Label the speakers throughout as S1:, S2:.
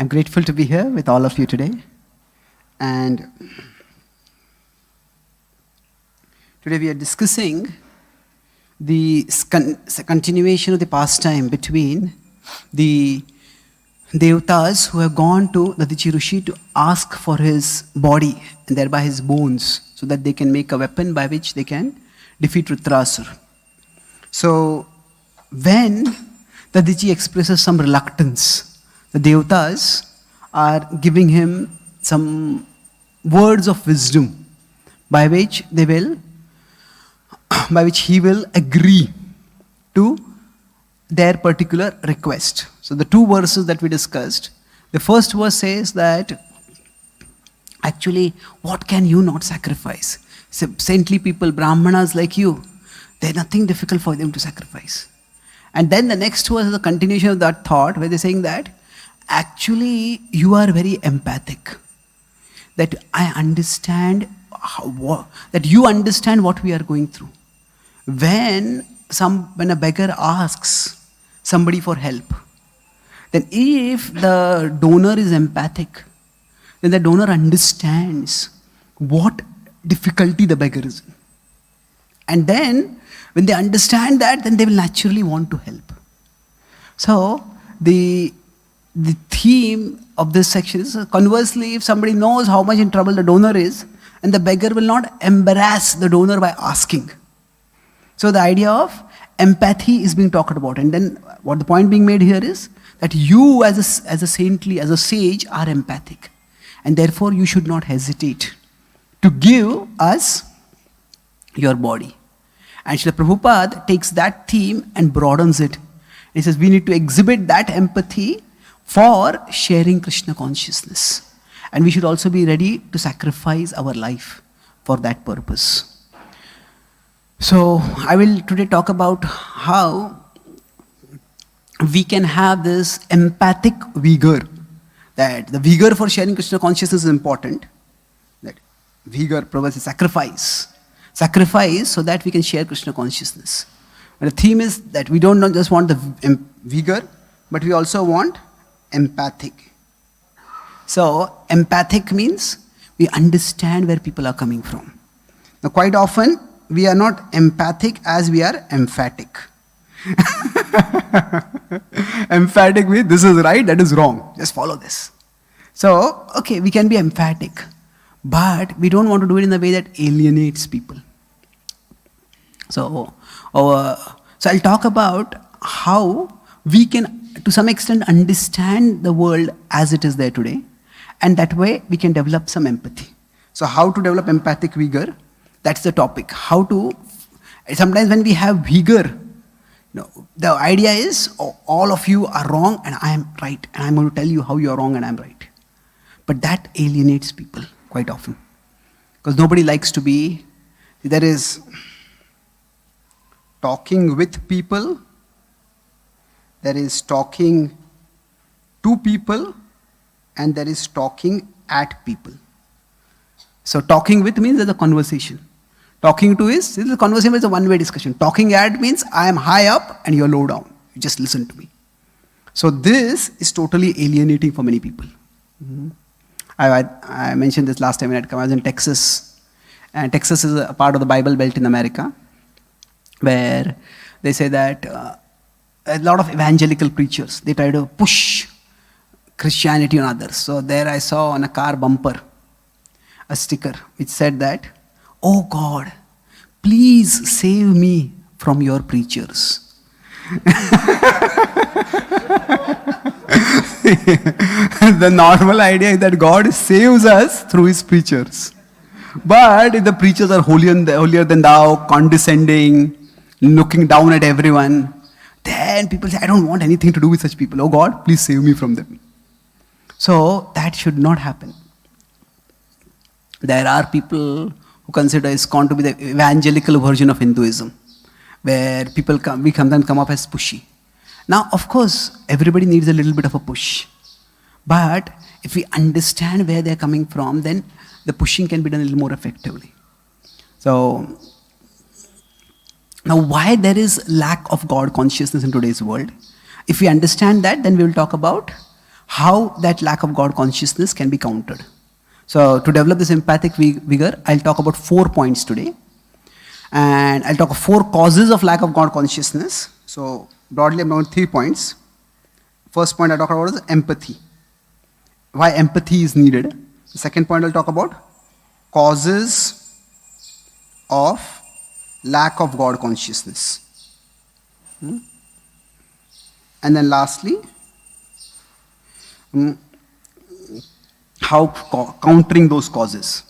S1: I'm grateful to be here with all of you today. And today we are discussing the con- continuation of the pastime between the Devtas who have gone to Dadichi Rishi to ask for his body and thereby his bones so that they can make a weapon by which they can defeat Vritrasur. So, when Dadichi expresses some reluctance, the Devtas are giving him some words of wisdom by which they will, by which he will agree to their particular request. So the two verses that we discussed, the first verse says that actually, what can you not sacrifice? Saintly people, brahmanas like you, there's nothing difficult for them to sacrifice. And then the next verse is a continuation of that thought where they're saying that actually you are very empathic. That I understand how, what, that you understand what we are going through. When some when a beggar asks somebody for help. Then, if the donor is empathic, then the donor understands what difficulty the beggar is in. And then, when they understand that, then they will naturally want to help. So, the, the theme of this section is conversely, if somebody knows how much in trouble the donor is, and the beggar will not embarrass the donor by asking. So, the idea of empathy is being talked about. And then what the point being made here is that you as a, as a saintly, as a sage are empathic. And therefore you should not hesitate to give us your body. And Srila Prabhupada takes that theme and broadens it. He says we need to exhibit that empathy for sharing Krishna consciousness. And we should also be ready to sacrifice our life for that purpose. So, I will today talk about how we can have this empathic vigor. That the vigor for sharing Krishna consciousness is important. That vigor provides a sacrifice. Sacrifice so that we can share Krishna consciousness. And the theme is that we don't just want the vigor, but we also want empathic. So, empathic means we understand where people are coming from. Now, quite often, we are not empathic as we are emphatic. emphatic means this is right, that is wrong. Just follow this. So, okay, we can be emphatic, but we don't want to do it in a way that alienates people. So, so I'll talk about how we can, to some extent, understand the world as it is there today, and that way we can develop some empathy. So, how to develop empathic vigor? That's the topic. How to, sometimes when we have vigor, you know, the idea is oh, all of you are wrong and I am right, and I'm going to tell you how you are wrong and I'm right. But that alienates people quite often. Because nobody likes to be, there is talking with people, there is talking to people, and there is talking at people. So talking with means there's a conversation. Talking to is, this is a conversation, it's a one-way discussion. Talking at means I am high up and you're low down. You just listen to me. So this is totally alienating for many people. Mm-hmm. I, I, I, mentioned this last time when I was in Texas. And Texas is a part of the Bible Belt in America, where they say that uh, a lot of evangelical preachers, they try to push Christianity on others. So there I saw on a car bumper a sticker which said that Oh God, please save me from your preachers. the normal idea is that God saves us through his preachers. But if the preachers are holier, than thou, condescending, looking down at everyone, then people say, I don't want anything to do with such people. Oh God, please save me from them. So that should not happen. There are people who consider ISKCON to be the evangelical version of Hinduism, where people come, we sometimes come up as pushy. Now, of course, everybody needs a little bit of a push. But if we understand where they're coming from, then the pushing can be done a little more effectively. So, now why there is lack of God consciousness in today's world? If we understand that, then we will talk about how that lack of God consciousness can be countered. So, to develop this empathic vigor, I'll talk about four points today. And I'll talk of four causes of lack of God consciousness. So, broadly, I'm going three points. First point I'll talk about is empathy. Why empathy is needed. The second point I'll talk about causes of lack of God consciousness. Hmm? And then lastly, um, how countering those causes.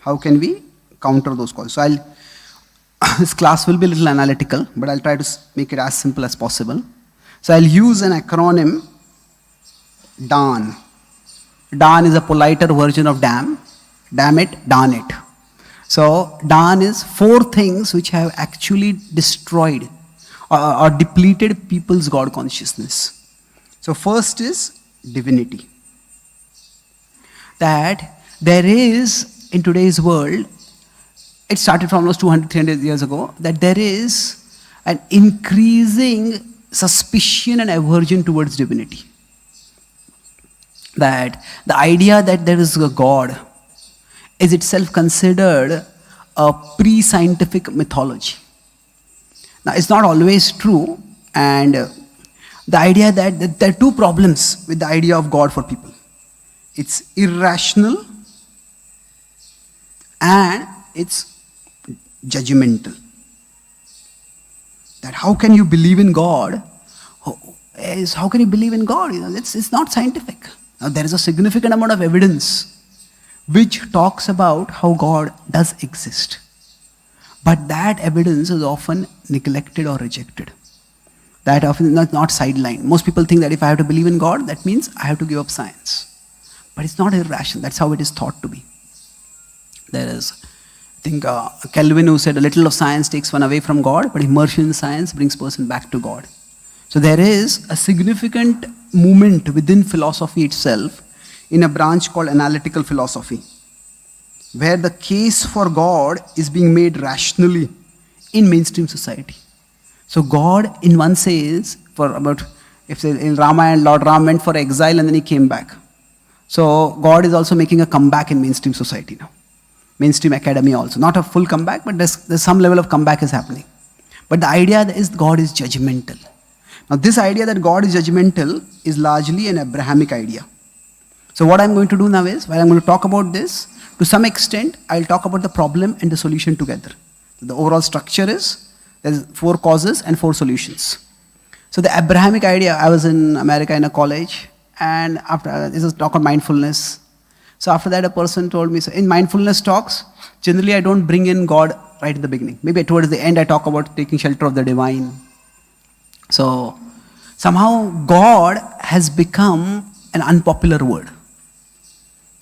S1: How can we counter those causes? So I'll, this class will be a little analytical, but I'll try to make it as simple as possible. So I'll use an acronym DARN. DARN is a politer version of damn. Damn it, darn it. So DARN is four things which have actually destroyed or, or depleted people's God consciousness. So first is divinity. That there is in today's world, it started from almost 200, 300 years ago, that there is an increasing suspicion and aversion towards divinity. That the idea that there is a God is itself considered a pre scientific mythology. Now, it's not always true, and the idea that, that there are two problems with the idea of God for people it's irrational and it's judgmental that how can you believe in God? Is how can you believe in God? You know, it's, it's not scientific. Now, there is a significant amount of evidence which talks about how God does exist. But that evidence is often neglected or rejected. That often not, not sidelined. Most people think that if I have to believe in God, that means I have to give up science. But it's not irrational. That's how it is thought to be. There is I think uh, Calvin who said a little of science takes one away from God, but immersion in science brings person back to God. So there is a significant movement within philosophy itself in a branch called analytical philosophy, where the case for God is being made rationally in mainstream society. So God, in one says, for about if in Ramayana, Lord Ram went for exile and then he came back. So God is also making a comeback in mainstream society now mainstream academia also. Not a full comeback, but there's, there's some level of comeback is happening. But the idea is God is judgmental. Now, this idea that God is judgmental is largely an Abrahamic idea. So, what I'm going to do now is, while I'm going to talk about this, to some extent, I'll talk about the problem and the solution together. The overall structure is there's four causes and four solutions. So, the Abrahamic idea, I was in America in a college, and after uh, this is talk on mindfulness, so after that, a person told me, so in mindfulness talks, generally I don't bring in God right in the beginning. Maybe towards the end I talk about taking shelter of the divine. So somehow God has become an unpopular word.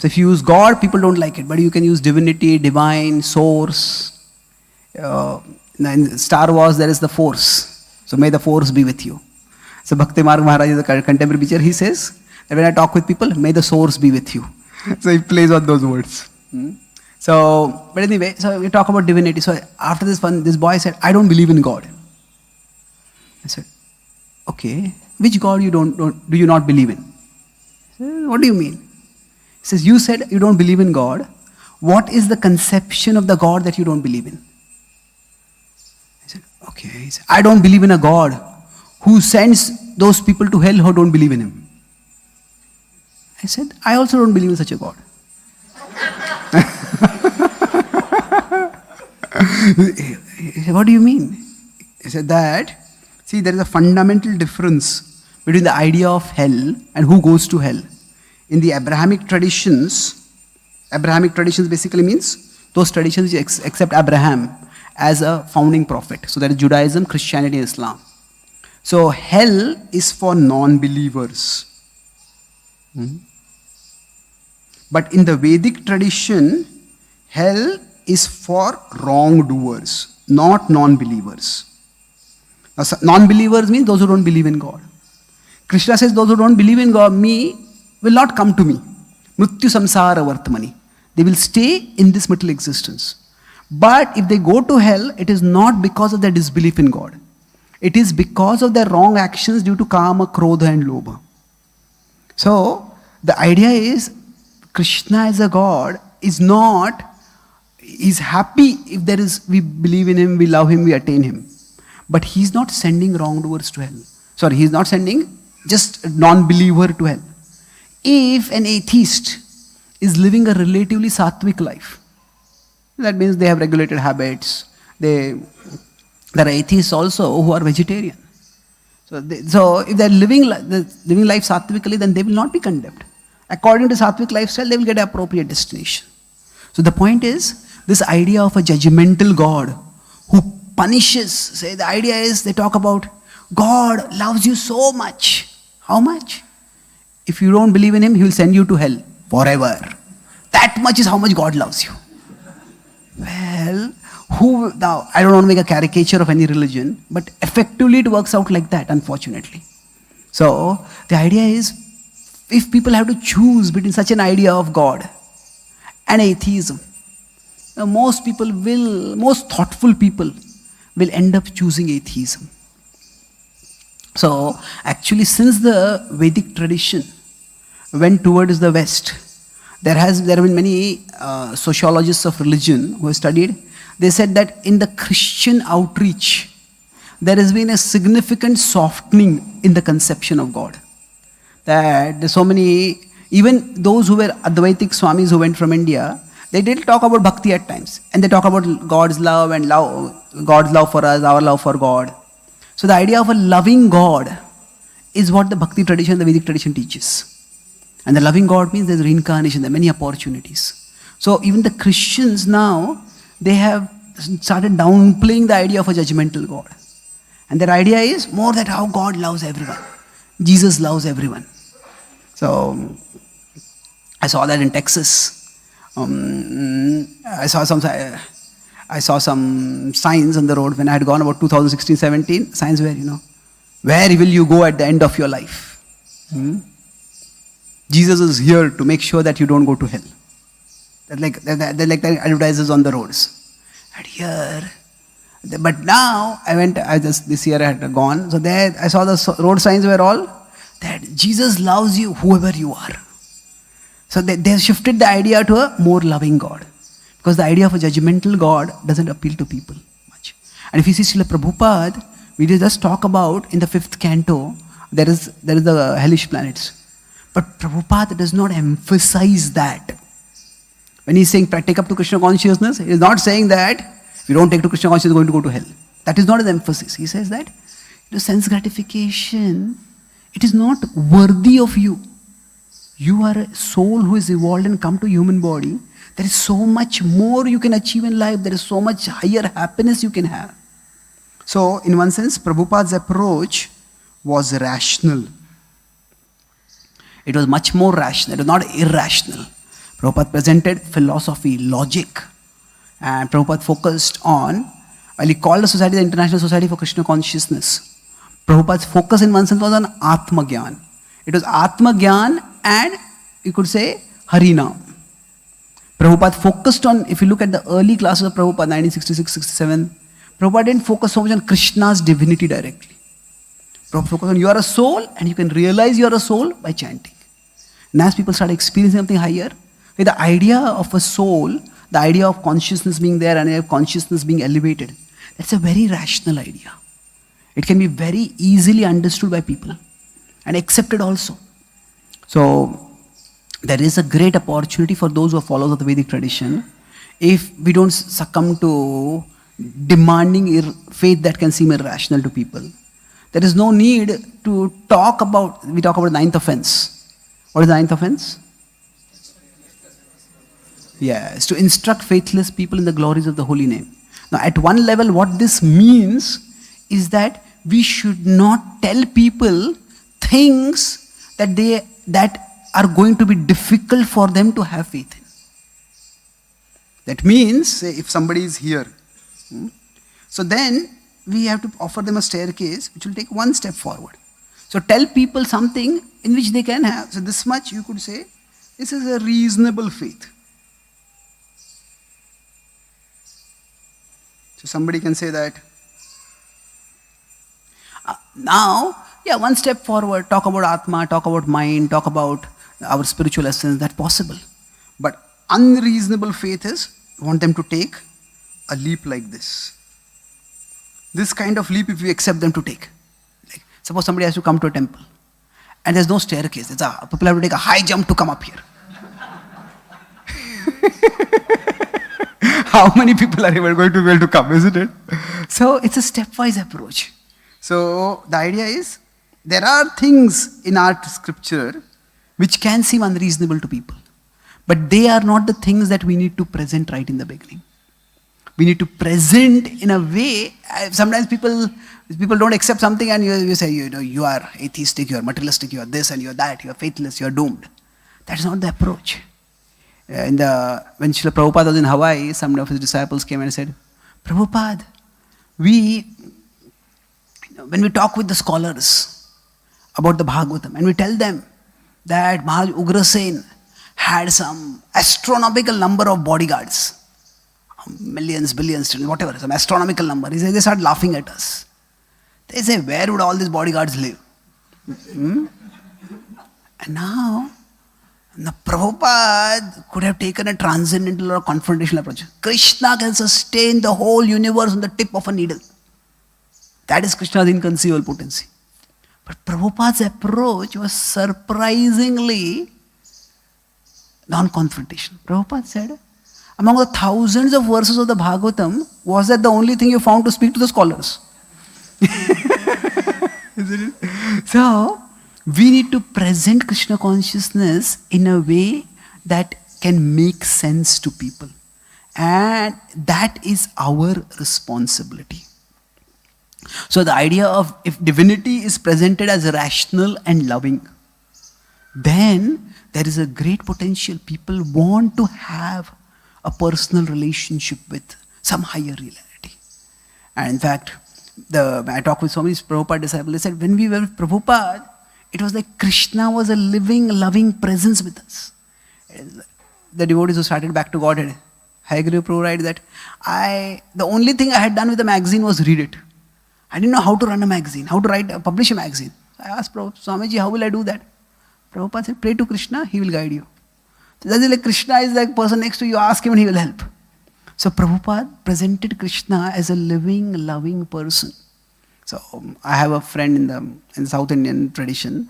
S1: If you use God, people don't like it, but you can use divinity, divine, source. Uh, in Star Wars, there is the force. So may the force be with you. So Bhakti Marg Maharaj is a contemporary preacher. He says that when I talk with people, may the source be with you. so he plays on those words. Hmm? So, but anyway, so we talk about divinity. So after this one, this boy said, I don't believe in God. I said, okay, which God you don't, don't do you not believe in? What do you mean? Says, you said you don't believe in God. What is the conception of the God that you don't believe in? I said, okay. He said, I don't believe in a God who sends those people to hell who don't believe in him. I said, I also don't believe in such a God. what do you mean? He said that, see, there is a fundamental difference between the idea of hell and who goes to hell. In the Abrahamic traditions, Abrahamic traditions basically means those traditions which accept Abraham as a founding prophet. So that is Judaism, Christianity, Islam. So hell is for non believers. Hmm? But in the Vedic tradition, hell is for wrongdoers, not non believers. Non believers means those who don't believe in God. Krishna says, Those who don't believe in God, me, will not come to me. Mrityu samsara vartamani. They will stay in this material existence. But if they go to hell, it is not because of their disbelief in God. It is because of their wrong actions due to karma, krodha, and lobha. So the idea is Krishna as a God is not, is happy if there is, we believe in him, we love him, we attain him. But he's not sending wrongdoers to hell. Sorry, he's not sending just non-believer to hell. If an atheist is living a relatively sattvic life, that means they have regulated habits. They, there are atheists also who are vegetarian. So, they, so if they're living, living life sattvically, then they will not be condemned. According to sattvic lifestyle, they will get appropriate destination. So the point is, this idea of a judgmental God who punishes, say the idea is they talk about God loves you so much. How much? If you don't believe in Him, He will send you to hell forever. That much is how much God loves you. Well, who now I don't want to make a caricature of any religion, but effectively it works out like that, unfortunately. So the idea is if people have to choose between such an idea of God and atheism, most people will, most thoughtful people will end up choosing atheism. So, actually, since the Vedic tradition went towards the West, there has there have been many uh, sociologists of religion who have studied. They said that in the Christian outreach, there has been a significant softening in the conception of God. That so many, even those who were Advaitic Swamis who went from India, they did talk about bhakti at times, and they talk about God's love and love, God's love for us, our love for God. So the idea of a loving God is what the bhakti tradition, the Vedic tradition teaches. And the loving God means there's reincarnation, there are many opportunities. So even the Christians now, they have started downplaying the idea of a judgmental God. And their idea is more that how God loves everyone. Jesus loves everyone. So I saw that in Texas. Um, I saw some I saw some signs on the road when I had gone about 2016-17. Signs were, you know, where will you go at the end of your life? Hmm? Jesus is here to make sure that you don't go to hell. They're like, they're, like the advertisers on the roads. And here, but now I went, I just, this year I had gone. So there, I saw the road signs were all that Jesus loves you, whoever you are. So they, they shifted the idea to a more loving God. Because the idea of a judgmental God doesn't appeal to people much. And if you see Srila Prabhupada, we just talk about in the fifth canto, there is, there is the hellish planets. But Prabhupada does not emphasize that. When he's saying take up to Krishna consciousness, he is not saying that if you don't take to Krishna consciousness, you're going to go to hell. That is not his emphasis. He says that the sense gratification, it is not worthy of you. You are a soul who is evolved and come to human body. There is so much more you can achieve in life. There is so much higher happiness you can have. So, in one sense, Prabhupada's approach was rational. It was much more rational, it was not irrational. Prabhupada presented philosophy, logic, and Prabhupada focused on, while he called the society the International Society for Krishna Consciousness, Prabhupada's focus in one sense was on Atma Gyan. It was Atma Gyan and you could say Harinam. Prabhupada focused on, if you look at the early classes of Prabhupada, 1966 67, Prabhupada didn't focus so much on Krishna's divinity directly. Prabhupada focused on you are a soul and you can realize you are a soul by chanting. And as people start experiencing something higher, the idea of a soul, the idea of consciousness being there and consciousness being elevated, that's a very rational idea. It can be very easily understood by people and accepted also. So, there is a great opportunity for those who are followers of the Vedic tradition if we don't succumb to demanding faith that can seem irrational to people. There is no need to talk about, we talk about ninth offense. What is the ninth offense? Yes, to instruct faithless people in the glories of the holy name. Now, at one level, what this means is that we should not tell people things that they that are going to be difficult for them to have faith in. That means, say, if somebody is here, hmm, so then we have to offer them a staircase which will take one step forward. So tell people something in which they can have. So this much you could say, this is a reasonable faith. So somebody can say that. Uh, now, yeah, one step forward, talk about Atma, talk about mind, talk about our spiritual essence, that's possible. But unreasonable faith is, want them to take a leap like this. This kind of leap, if we accept them to take. Like, suppose somebody has to come to a temple and there's no staircase. It's a, people have to take a high jump to come up here. How many people are ever going to be able to come, isn't it? So it's a stepwise approach. So the idea is there are things in our scripture which can seem unreasonable to people, but they are not the things that we need to present right in the beginning. We need to present in a way. uh, Sometimes people people don't accept something, and you, you say you know you are atheistic, you are materialistic, you are this and you are that, you are faithless, you are doomed. That's not the approach. Uh, In the, when Srila Prabhupada was in Hawaii, some of his disciples came and said, Prabhupada, we, when we talk with the scholars about the Bhagavatam and we tell them that Maharaj Ugrasen had some astronomical number of bodyguards, millions, billions, whatever, some astronomical number, he they start laughing at us. They say, where would all these bodyguards live? Hmm? And now, the Prabhupada could have taken a transcendental or confrontational approach. Krishna can sustain the whole universe on the tip of a needle. That is Krishna's inconceivable potency. But Prabhupada's approach was surprisingly non confrontational. Prabhupada said, among the thousands of verses of the Bhagavatam, was that the only thing you found to speak to the scholars? So, we need to present Krishna consciousness in a way that can make sense to people. And that is our responsibility. So, the idea of if divinity is presented as rational and loving, then there is a great potential. People want to have a personal relationship with some higher reality. And in fact, the, I talked with so many Prabhupada disciples, they said, when we were with Prabhupada, it was like Krishna was a living, loving presence with us. The devotees who started back to Godhead, Hayagriva Prabhu writes that I, the only thing I had done with the magazine was read it. I didn't know how to run a magazine, how to write, uh, publish a magazine. I asked Prabhupada, Swamiji, how will I do that? Prabhupada said, pray to Krishna, he will guide you. So that's like Krishna is like person next to you, ask him and he will help. So Prabhupada presented Krishna as a living, loving person. So um, I have a friend in the in South Indian tradition,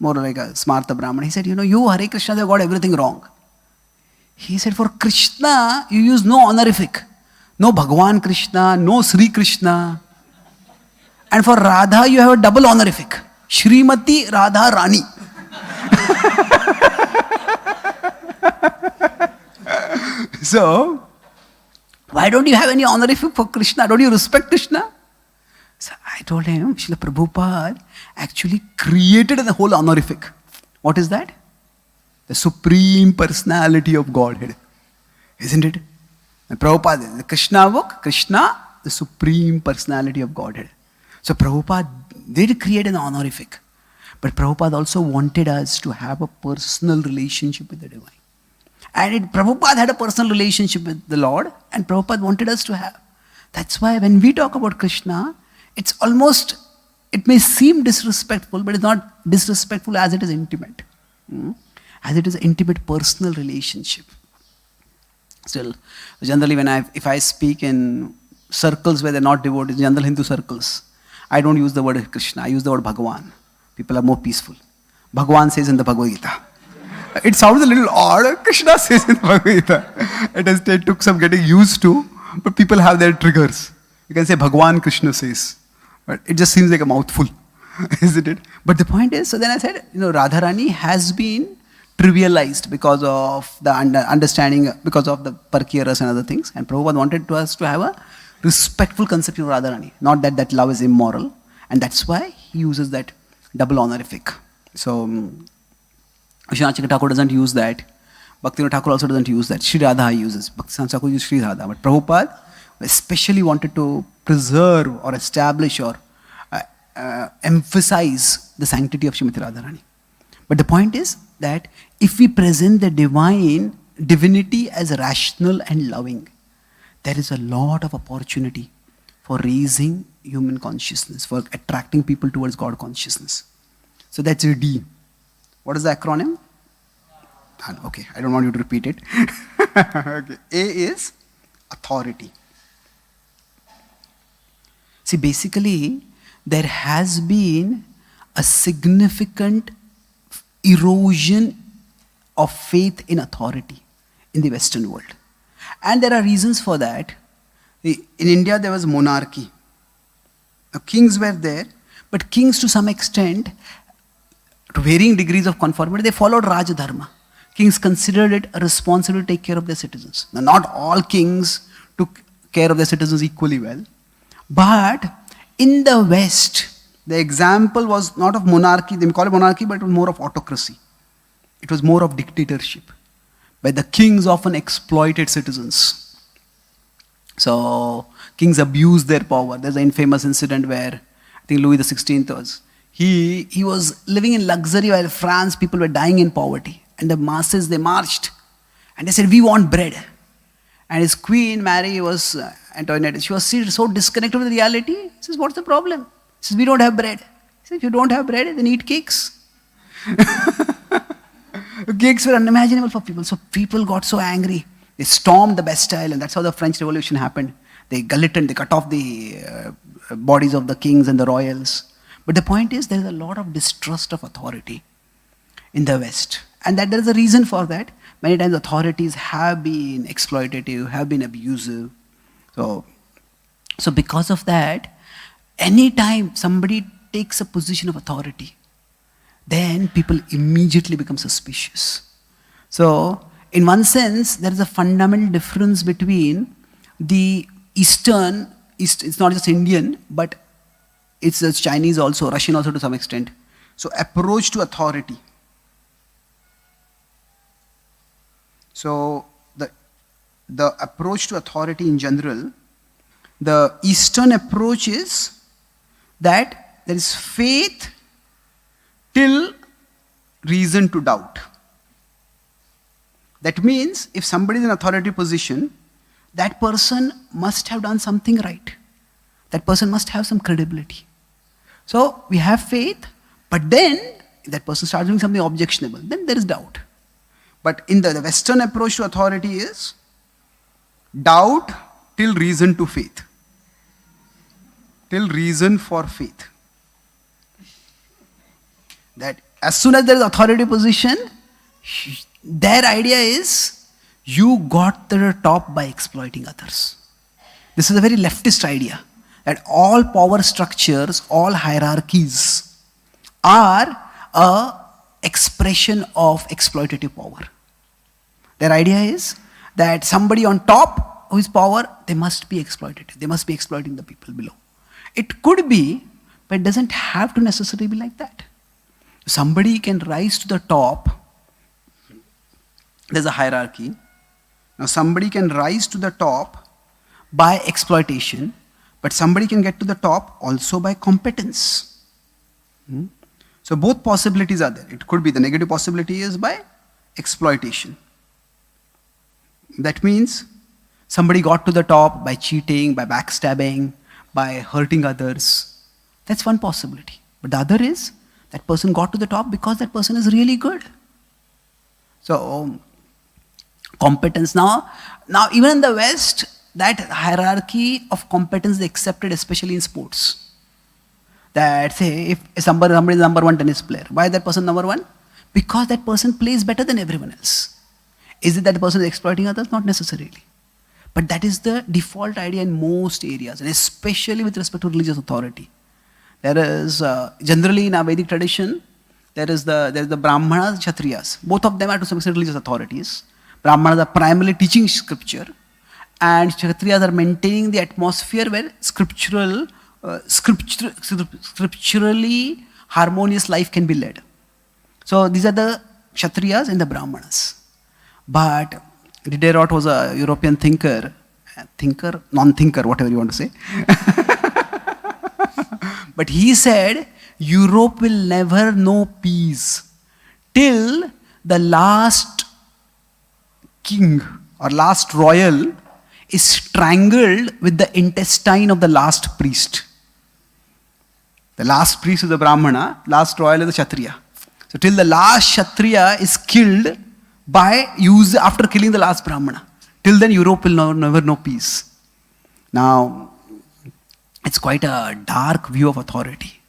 S1: more like a Smartha Brahman. He said, you know, you Hare Krishna, they got everything wrong. He said, for Krishna, you use no honorific. No Bhagwan Krishna, no Sri Krishna. And for Radha, you have a double honorific. Srimati Radha Rani. so, why don't you have any honorific for Krishna? Don't you respect Krishna? So I told him, Srila Prabhupada actually created the whole honorific. What is that? The supreme personality of Godhead. Isn't it? And Prabhupada, the Krishna book, Krishna, the supreme personality of Godhead. So Prabhupada did create an honorific. But Prabhupada also wanted us to have a personal relationship with the divine. And it, Prabhupada had a personal relationship with the Lord, and Prabhupada wanted us to have. That's why when we talk about Krishna, it's almost, it may seem disrespectful, but it's not disrespectful as it is intimate. Hmm? As it is an intimate personal relationship. Still, generally, when I, if I speak in circles where they're not devoted, general Hindu circles, I don't use the word Krishna, I use the word Bhagavan. People are more peaceful. Bhagavan says in the Bhagavad Gita. It sounds a little odd. Krishna says in Bhagavad Gita. It has it took some getting used to, but people have their triggers. You can say Bhagwan Krishna says. But it just seems like a mouthful, isn't it? But the point is, so then I said, you know, Radharani has been trivialized because of the under, understanding, because of the Parkiyaras and other things. And Prabhupada wanted to us to have a respectful conception of Radharani. Not that that love is immoral. And that's why he uses that double honorific. So, um, Vishwanath Thakur doesn't use that. Bhaktivinoda Thakur also doesn't use that. Sri Radha uses. Bhaktivinoda Thakur uses Sri Radha. But Prabhupada especially wanted to preserve or establish or uh, uh, emphasize the sanctity of Srimati Radharani. But the point is that if we present the divine divinity as rational and loving, there is a lot of opportunity for raising human consciousness, for attracting people towards God consciousness. So that's a D. What is the acronym? Okay, I don't want you to repeat it. okay. A is authority. See, basically, there has been a significant erosion of faith in authority in the Western world. And there are reasons for that. In India, there was monarchy. Now, kings were there, but kings to some extent, to varying degrees of conformity, they followed Raj Dharma. Kings considered it a responsibility to take care of their citizens. Now, not all kings took care of their citizens equally well, but in the West, the example was not of monarchy, they call it monarchy, but it was more of autocracy. It was more of dictatorship, where the kings often exploited citizens. So, kings abused their power. There's an infamous incident where I think Louis XVI was. He, he was living in luxury while France people were dying in poverty. And the masses, they marched. And they said, We want bread. And his queen, Mary, was uh, Antoinette. She was so disconnected with reality. He says, What's the problem? He says, We don't have bread. He says, If you don't have bread, then eat cakes. cakes were unimaginable for people. So people got so angry. They stormed the Bastille, and that's how the French Revolution happened. They guillotined, they cut off the uh, bodies of the kings and the royals. But the point is, there is a lot of distrust of authority in the West. And that there is a reason for that. Many times authorities have been exploitative, have been abusive. So, so because of that, anytime somebody takes a position of authority, then people immediately become suspicious. So, in one sense, there is a fundamental difference between the Eastern, East, it's not just Indian, but it's, it's Chinese also, Russian also to some extent. So, approach to authority. So, the, the approach to authority in general, the Eastern approach is that there is faith till reason to doubt. That means if somebody is in authority position, that person must have done something right. That person must have some credibility. So we have faith, but then that person starts doing something objectionable, then there is doubt. But in the, the Western approach to authority is doubt till reason to faith. Till reason for faith. That as soon as there is authority position, their idea is you got the top by exploiting others. This is a very leftist idea that all power structures, all hierarchies are a expression of exploitative power. Their idea is that somebody on top who is power, they must be exploitative. They must be exploiting the people below. It could be, but it doesn't have to necessarily be like that. Somebody can rise to the top. There's a hierarchy. Now, somebody can rise to the top by exploitation, but somebody can get to the top also by competence. Hmm? So, both possibilities are there. It could be the negative possibility is by exploitation. That means somebody got to the top by cheating, by backstabbing, by hurting others. That's one possibility. But the other is that person got to the top because that person is really good. So, competence. Now, now even in the West, that hierarchy of competence is accepted, especially in sports. That say, if somebody, somebody is number one tennis player, why is that person number one? Because that person plays better than everyone else. Is it that the person is exploiting others? Not necessarily. But that is the default idea in most areas, and especially with respect to religious authority. There is, uh, generally in our Vedic tradition, there is the, there is the Brahmanas, Kshatriyas. Both of them are to some extent religious authorities. Brahmanas are primarily teaching scripture, and Kshatriyas are maintaining the atmosphere where scriptural, uh, scripturally harmonious life can be led. So these are the Kshatriyas and the Brahmanas. But Diderot was a European thinker, thinker, non-thinker, whatever you want to say. but he said, Europe will never know peace till the last king or last royal is strangled with the intestine of the last priest. The last priest is the Brahmana, last royal is the Kshatriya. So till the last Kshatriya is killed by use after killing the last Brahmana. Till then Europe will never, never know peace. Now, it's quite a dark view of authority.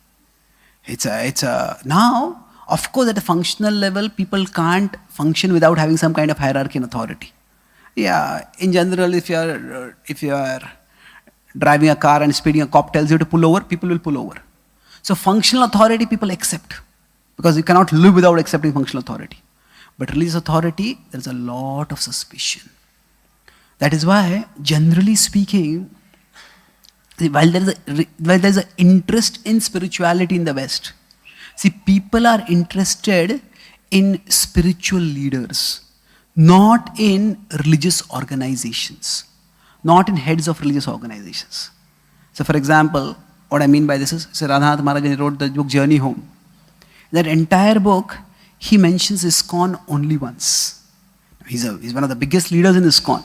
S1: It's a, it's a, now, of course, at a functional level, people can't function without having some kind of hierarchy and authority. Yeah, in general, if you are, if you are driving a car and speeding, a cop tells you to pull over, people will pull over. So functional authority people accept because you cannot live without accepting functional authority. But religious authority, there is a lot of suspicion. That is why, generally speaking, while there is a, while there is an interest in spirituality in the West, see, people are interested in spiritual leaders, not in religious organizations, not in heads of religious organizations. So, for example, what I mean by this is, Sir Radhanath Maharaj wrote the book Journey Home. That entire book, he mentions ISKCON only once. He's, a, he's one of the biggest leaders in ISKCON.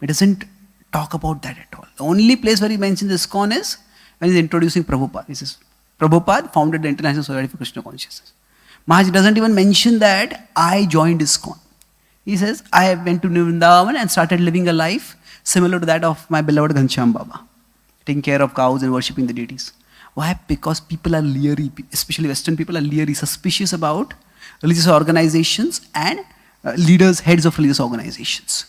S1: He doesn't talk about that at all. The only place where he mentions ISKCON is when he's introducing Prabhupada. He says, Prabhupada founded the International Society for Krishna Consciousness. Maharaj doesn't even mention that I joined ISKCON. He says, I went to Vrindavan and started living a life similar to that of my beloved Ghanshyam Baba, taking care of cows and worshipping the deities. Why? Because people are leery, especially Western people are leery, suspicious about religious organizations and uh, leaders, heads of religious organizations.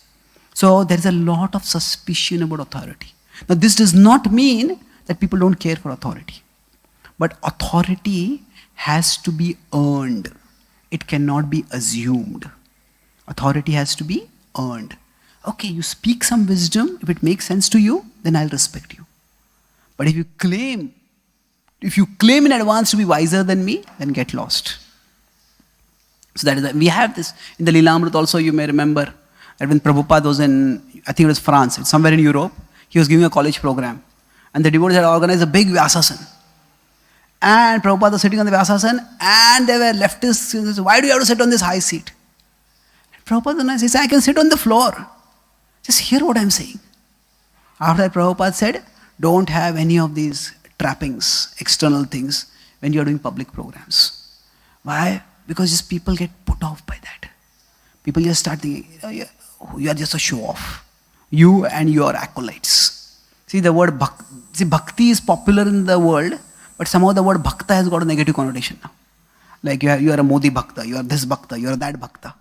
S1: So there is a lot of suspicion about authority. Now, this does not mean that people don't care for authority. But authority has to be earned, it cannot be assumed. Authority has to be earned. Okay, you speak some wisdom, if it makes sense to you, then I'll respect you. But if you claim, if you claim in advance to be wiser than me, then get lost. So that is, that. we have this in the Lilamrit also, you may remember that when Prabhupada was in, I think it was France, it's somewhere in Europe, he was giving a college program. And the devotees had organized a big Vyasasan. And Prabhupada was sitting on the Vyasasan, and they were leftists. Why do you have to sit on this high seat? Prabhupada says, I can sit on the floor. Just hear what I'm saying. After that, Prabhupada said, don't have any of these trappings, external things, when you're doing public programs. Why? Because just people get put off by that. People just start thinking, oh, you are just a show off. You and your acolytes. See, the word bhakti, see, bhakti is popular in the world, but somehow the word bhakta has got a negative connotation now. Like you you are a Modi bhakta, you are this bhakta, you are that bhakta.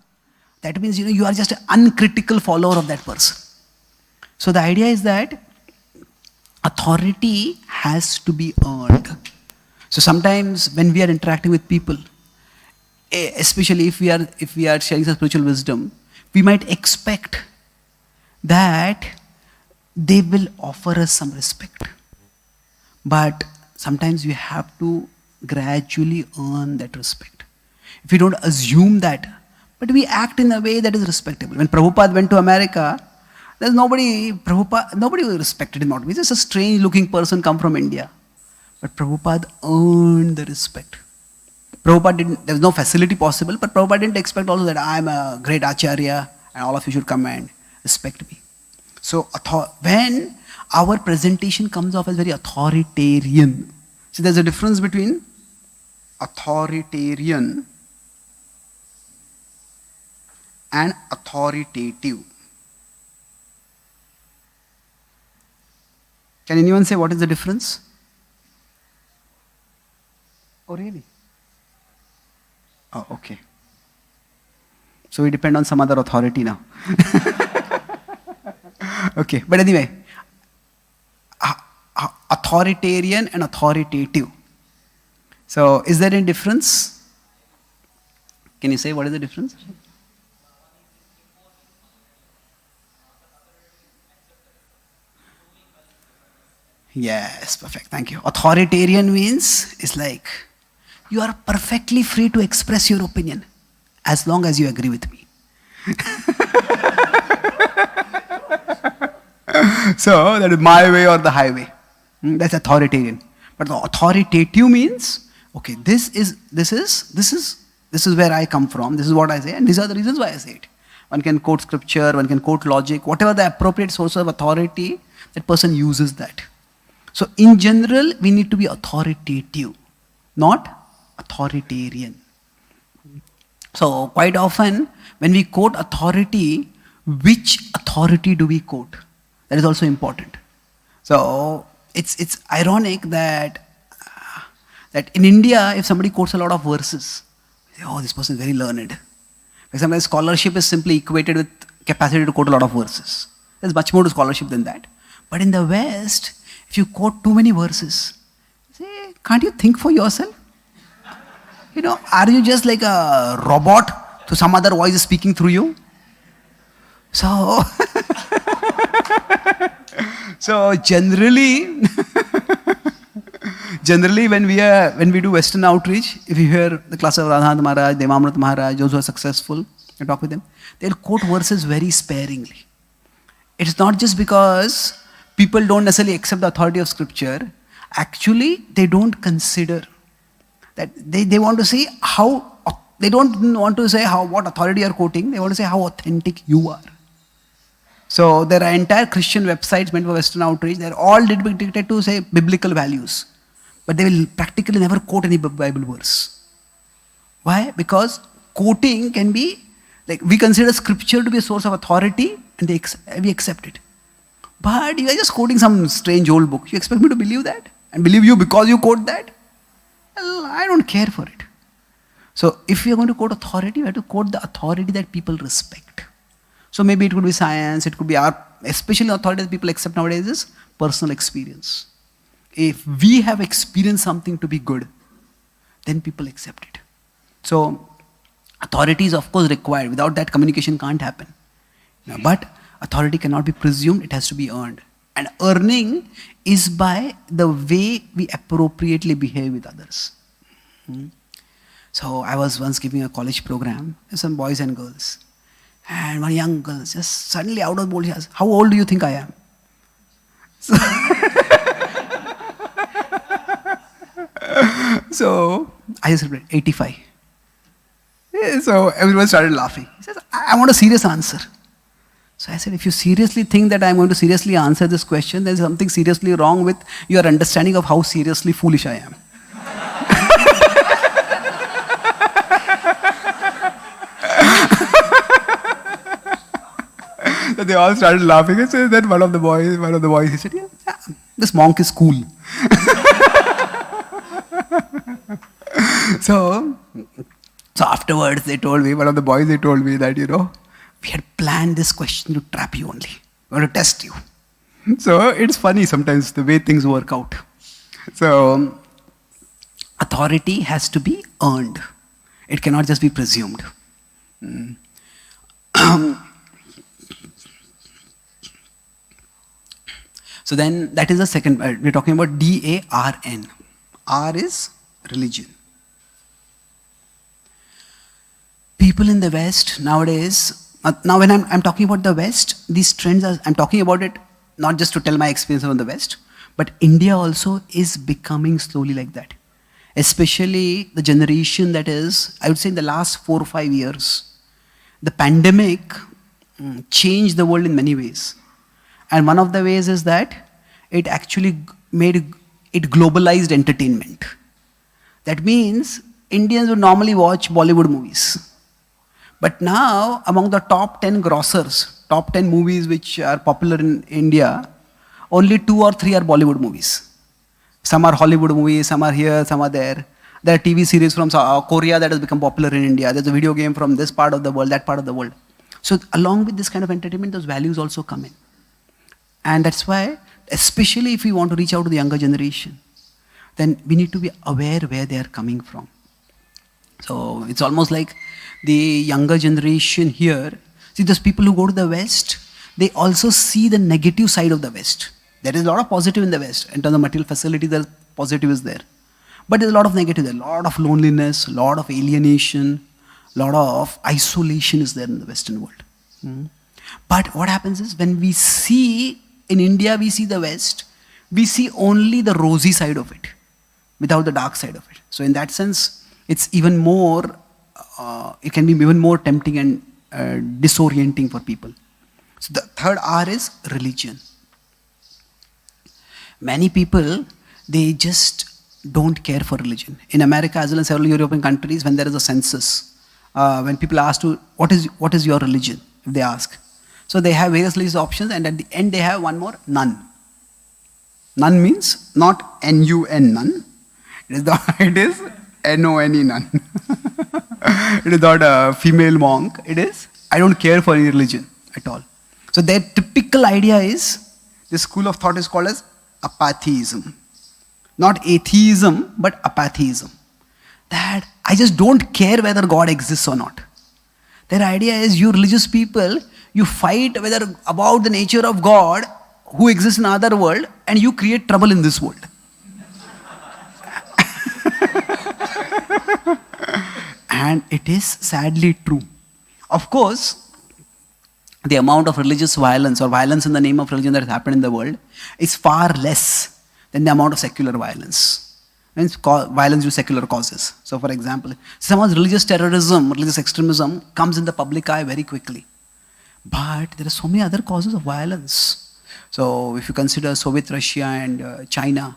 S1: That means you know you are just an uncritical follower of that person. So the idea is that authority has to be earned. So sometimes when we are interacting with people, especially if we are if we are sharing some spiritual wisdom, we might expect that they will offer us some respect. But sometimes we have to gradually earn that respect. If we don't assume that, but we act in a way that is respectable. When Prabhupada went to America, there's nobody, Prabhupada, nobody was respected in him. He's just a strange looking person come from India. But Prabhupada earned the respect. Prabhupada didn't, there was no facility possible, but Prabhupada didn't expect also that I'm a great acharya and all of you should come and respect me. So when our presentation comes off as very authoritarian, see there's a difference between authoritarian and authoritative. Can anyone say what is the difference? Oh, really? Oh, okay. So we depend on some other authority now. okay, but anyway, authoritarian and authoritative. So, is there any difference? Can you say what is the difference? Yes, perfect. Thank you. Authoritarian means it's like you are perfectly free to express your opinion as long as you agree with me. so that is my way or the highway. Hmm, that's authoritarian. But the authoritative means, okay, this is this is this is this is where I come from, this is what I say, and these are the reasons why I say it. One can quote scripture, one can quote logic, whatever the appropriate source of authority, that person uses that. So, in general, we need to be authoritative, not authoritarian. So, quite often, when we quote authority, which authority do we quote? That is also important. So, it's, it's ironic that, uh, that in India, if somebody quotes a lot of verses, say, oh, this person is very learned. For example, scholarship is simply equated with capacity to quote a lot of verses. There's much more to scholarship than that. But in the West, if you quote too many verses, say, can't you think for yourself? You know, are you just like a robot to some other voice speaking through you? So, so generally, generally when we are when we do Western outreach, if you hear the class of Radhanath Maharaj, Devamrit Maharaj, those who are successful, you talk with them, they'll quote verses very sparingly. It's not just because people don't necessarily accept the authority of scripture. Actually, they don't consider that they, they want to see how they don't want to say how what authority you are quoting, they want to say how authentic you are. So there are entire Christian websites meant for Western outreach. They're all dedicated to say biblical values, but they will practically never quote any Bible verse. Why? Because quoting can be like we consider scripture to be a source of authority, and they, we accept it. But you are just quoting some strange old book. You expect me to believe that and believe you because you quote that? Well, I don't care for it. So if you're going to quote authority, you have to quote the authority that people respect. So maybe it could be science, it could be our, especially authority that people accept nowadays is personal experience. If we have experienced something to be good, then people accept it. So authority is of course required. Without that, communication can't happen. but authority cannot be presumed, it has to be earned. And earning is by the way we appropriately behave with others. Hmm? So I was once giving a college program, some boys and girls. And one young girl just suddenly out of the blue, she asked, How old do you think I am? So, so I just said, 85. So everyone started laughing. He says, I want a serious answer. So I said, if you seriously think that I'm going to seriously answer this question, there's something seriously wrong with your understanding of how seriously foolish I am. so they all started laughing. And so then one of the boys, one of the boys, he said, yeah, yeah this monk is cool. so, so afterwards they told me, one of the boys, they told me that, you know, we had planned this question to trap you only. Want to test you. So it's funny sometimes the way things work out. So authority has to be earned. It cannot just be presumed. Mm. so then that is the second, uh, we're talking about D-A-R-N. R is religion. People in the West nowadays uh, now, when I'm, I'm talking about the West, these trends, are, I'm talking about it not just to tell my experience of the West, but India also is becoming slowly like that. Especially the generation that is, I would say, in the last four or five years. The pandemic mm, changed the world in many ways. And one of the ways is that it actually made it globalized entertainment. That means Indians would normally watch Bollywood movies but now, among the top 10 grossers, top 10 movies which are popular in India, only two or three are Bollywood movies. Some are Hollywood movies, some are here, some are there. There are TV series from uh, Korea that has become popular in India. There's a video game from this part of the world, that part of the world. So along with this kind of entertainment, those values also come in. And that's why, especially if we want to reach out to the younger generation, then we need to be aware where they are coming from. So it's almost like the younger generation here, see those people who go to the West, they also see the negative side of the West. There is a lot of positive in the West. In terms of material facility, the positive is there. But there's a lot of negative there. A lot of loneliness, a lot of alienation, a lot of isolation is there in the Western world. Mm. But what happens is when we see, in India, we see the West, we see only the rosy side of it, without the dark side of it. So in that sense, it's even more uh, it can be even more tempting and uh, disorienting for people. So the third R is religion. Many people, they just don't care for religion. In America, as well as several European countries, when there is a census, uh, when people ask to, what is, what is your religion? If they ask. So they have various religious options, and at the end they have one more, none. None means not N-U-N, none. It is, the, it is N-O-N-E, none. it is not a female monk. It is, I don't care for any religion at all. So their typical idea is, this school of thought is called as apatheism. Not atheism, but apatheism. That I just don't care whether God exists or not. Their idea is you religious people, you fight whether about the nature of God who exists in another world and you create trouble in this world. And it is sadly true. Of course, the amount of religious violence or violence in the name of religion that has happened in the world is far less than the amount of secular violence. Means violence due secular causes. So, for example, someone's religious terrorism, religious extremism comes in the public eye very quickly. But there are so many other causes of violence. So, if you consider Soviet Russia and uh, China,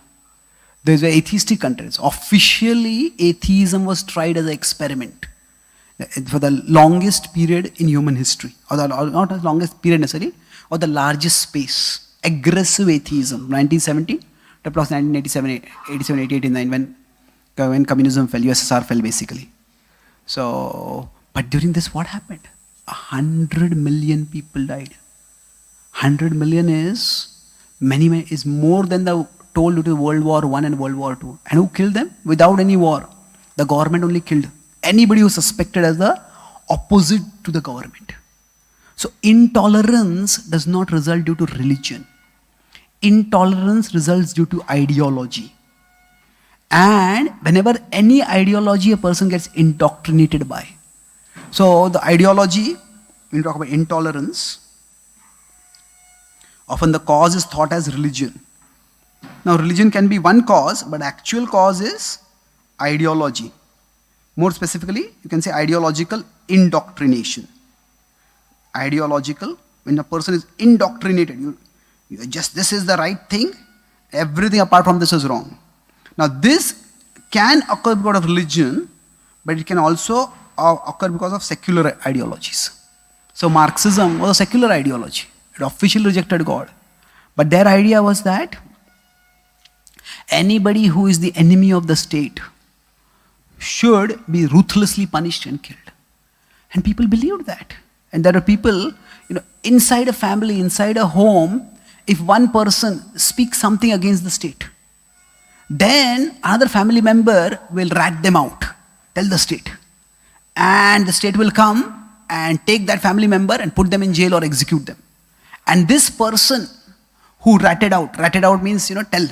S1: these were atheistic countries. Officially, atheism was tried as an experiment uh, for the longest period in human history, or the, not the longest period necessarily, or the largest space. Aggressive atheism, 1970 to plus 1987, 87, 88, 89, when, uh, when communism fell, USSR fell basically. So, but during this, what happened? A hundred million people died. Hundred million is many, many, is more than the toll due to World War One and World War Two. And who killed them? Without any war. The government only killed anybody who suspected as the opposite to the government. So intolerance does not result due to religion. Intolerance results due to ideology. And whenever any ideology a person gets indoctrinated by. So the ideology, when we talk about intolerance, often the cause is thought as religion. Now religion can be one cause, but actual cause is ideology. More specifically, you can say ideological indoctrination. Ideological, when a person is indoctrinated, you, you just this is the right thing, everything apart from this is wrong. Now, this can occur because of religion, but it can also uh, occur because of secular ideologies. So, Marxism was a secular ideology, it officially rejected God. But their idea was that anybody who is the enemy of the state, should be ruthlessly punished and killed. And people believed that. And there are people, you know, inside a family, inside a home, if one person speaks something against the state, then another family member will rat them out, tell the state. And the state will come and take that family member and put them in jail or execute them. And this person who ratted out, ratted out means, you know, tell,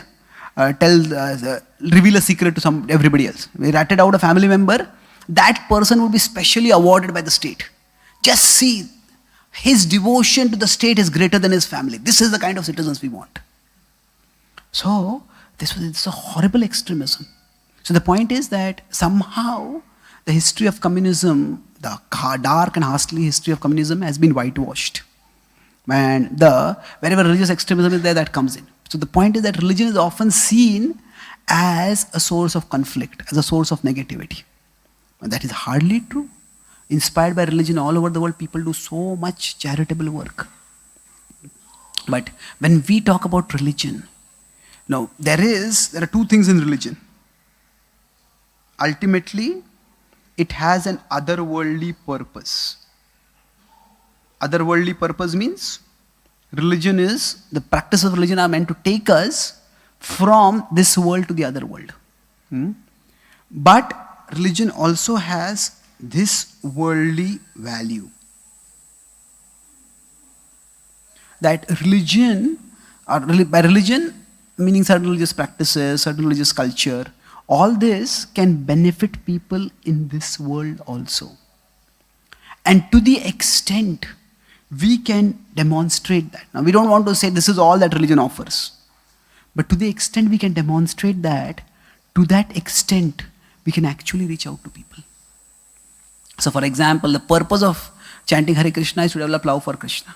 S1: uh, tell, uh, reveal a secret to some everybody else. We ratted out a family member, that person would be specially awarded by the state. Just see, his devotion to the state is greater than his family. This is the kind of citizens we want. So, this was a horrible extremism. So the point is that somehow the history of communism, the dark and ghastly history of communism has been whitewashed. And the wherever religious extremism is there, that comes in. So the point is that religion is often seen as a source of conflict, as a source of negativity. And that is hardly true. Inspired by religion all over the world, people do so much charitable work. But when we talk about religion, now there is there are two things in religion. Ultimately, it has an otherworldly purpose. Otherworldly purpose means religion is, the practice of religion are meant to take us from this world to the other world. Hmm? But religion also has this worldly value. That religion, or by religion, meaning certain religious practices, certain religious culture, all this can benefit people in this world also. And to the extent we can demonstrate that. Now, we don't want to say this is all that religion offers. But to the extent we can demonstrate that, to that extent, we can actually reach out to people. So, for example, the purpose of chanting Hare Krishna is to develop love for Krishna.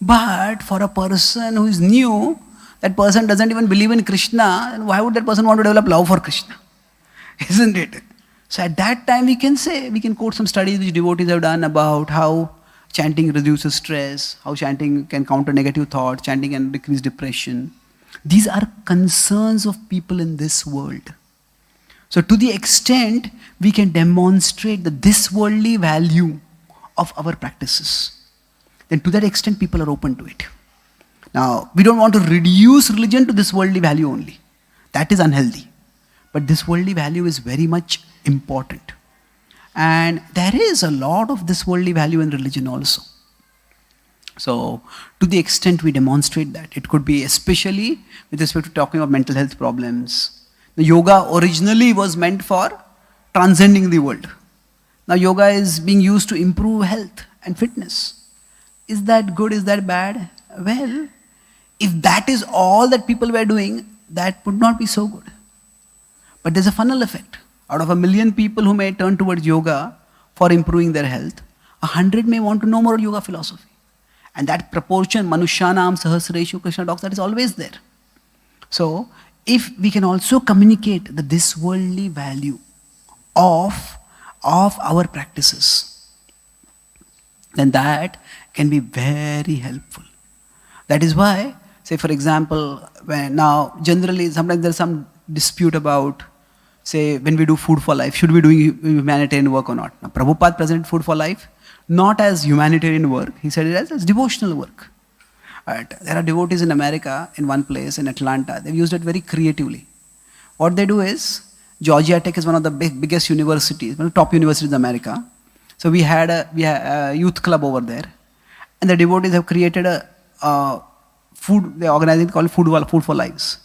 S1: But for a person who is new, that person doesn't even believe in Krishna, then why would that person want to develop love for Krishna? Isn't it? So at that time, we can say, we can quote some studies which devotees have done about how chanting reduces stress, how chanting can counter negative thoughts, chanting can decrease depression. These are concerns of people in this world. So, to the extent we can demonstrate the this worldly value of our practices, then to that extent people are open to it. Now, we don't want to reduce religion to this worldly value only. That is unhealthy. But this worldly value is very much important. And there is a lot of this worldly value in religion also. So, to the extent we demonstrate that, it could be especially with respect to talking about mental health problems. The yoga originally was meant for transcending the world. Now, yoga is being used to improve health and fitness. Is that good? Is that bad? Well, if that is all that people were doing, that would not be so good. But there's a funnel effect. Out of a million people who may turn towards yoga for improving their health, a hundred may want to know more yoga philosophy. And that proportion, Manushyanam Sahasreshu, Krishna talks, that is always there. So, if we can also communicate the this worldly value of, of our practices, then that can be very helpful. That is why, say for example, when now generally sometimes there's some dispute about say when we do food for life, should we be doing humanitarian work or not? Now, Prabhupada presented food for life not as humanitarian work, he said it as, as devotional work. Right. There are devotees in America, in one place, in Atlanta, they've used it very creatively. What they do is, Georgia Tech is one of the big, biggest universities, one of the top universities in America. So we had a, we had a youth club over there, and the devotees have created a, a food, they're organizing called Food, food for Lives.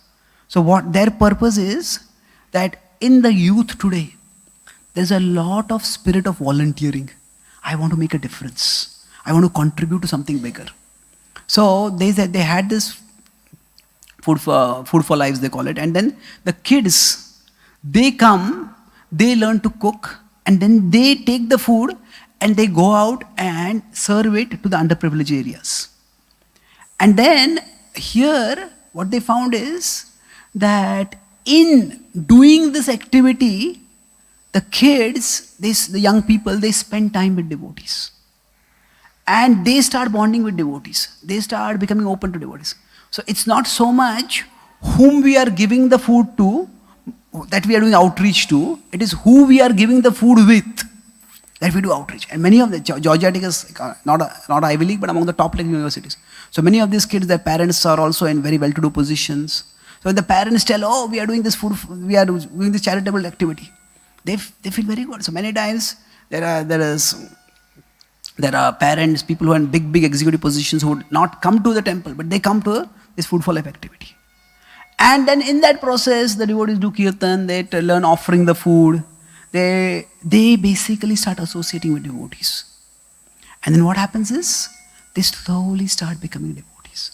S1: So what their purpose is that in the youth today, there's a lot of spirit of volunteering. I want to make a difference. I want to contribute to something bigger. So they said they had this food for food for lives they call it, and then the kids they come, they learn to cook, and then they take the food and they go out and serve it to the underprivileged areas. And then here, what they found is that in doing this activity, the kids, this, the young people, they spend time with devotees. And they start bonding with devotees. They start becoming open to devotees. So it's not so much whom we are giving the food to, that we are doing outreach to, it is who we are giving the food with that we do outreach. And many of the, Georgia Tech is not, a, not Ivy League, but among the top universities. So many of these kids, their parents are also in very well-to-do positions. So when the parents tell, oh, we are doing this food, we are doing this charitable activity, they, they feel very good. So many times there are, there is, there are parents, people who are in big, big executive positions who would not come to the temple, but they come to this food for life activity. And then in that process, the devotees do kirtan, they learn offering the food, they, they basically start associating with devotees. And then what happens is, they slowly start becoming devotees.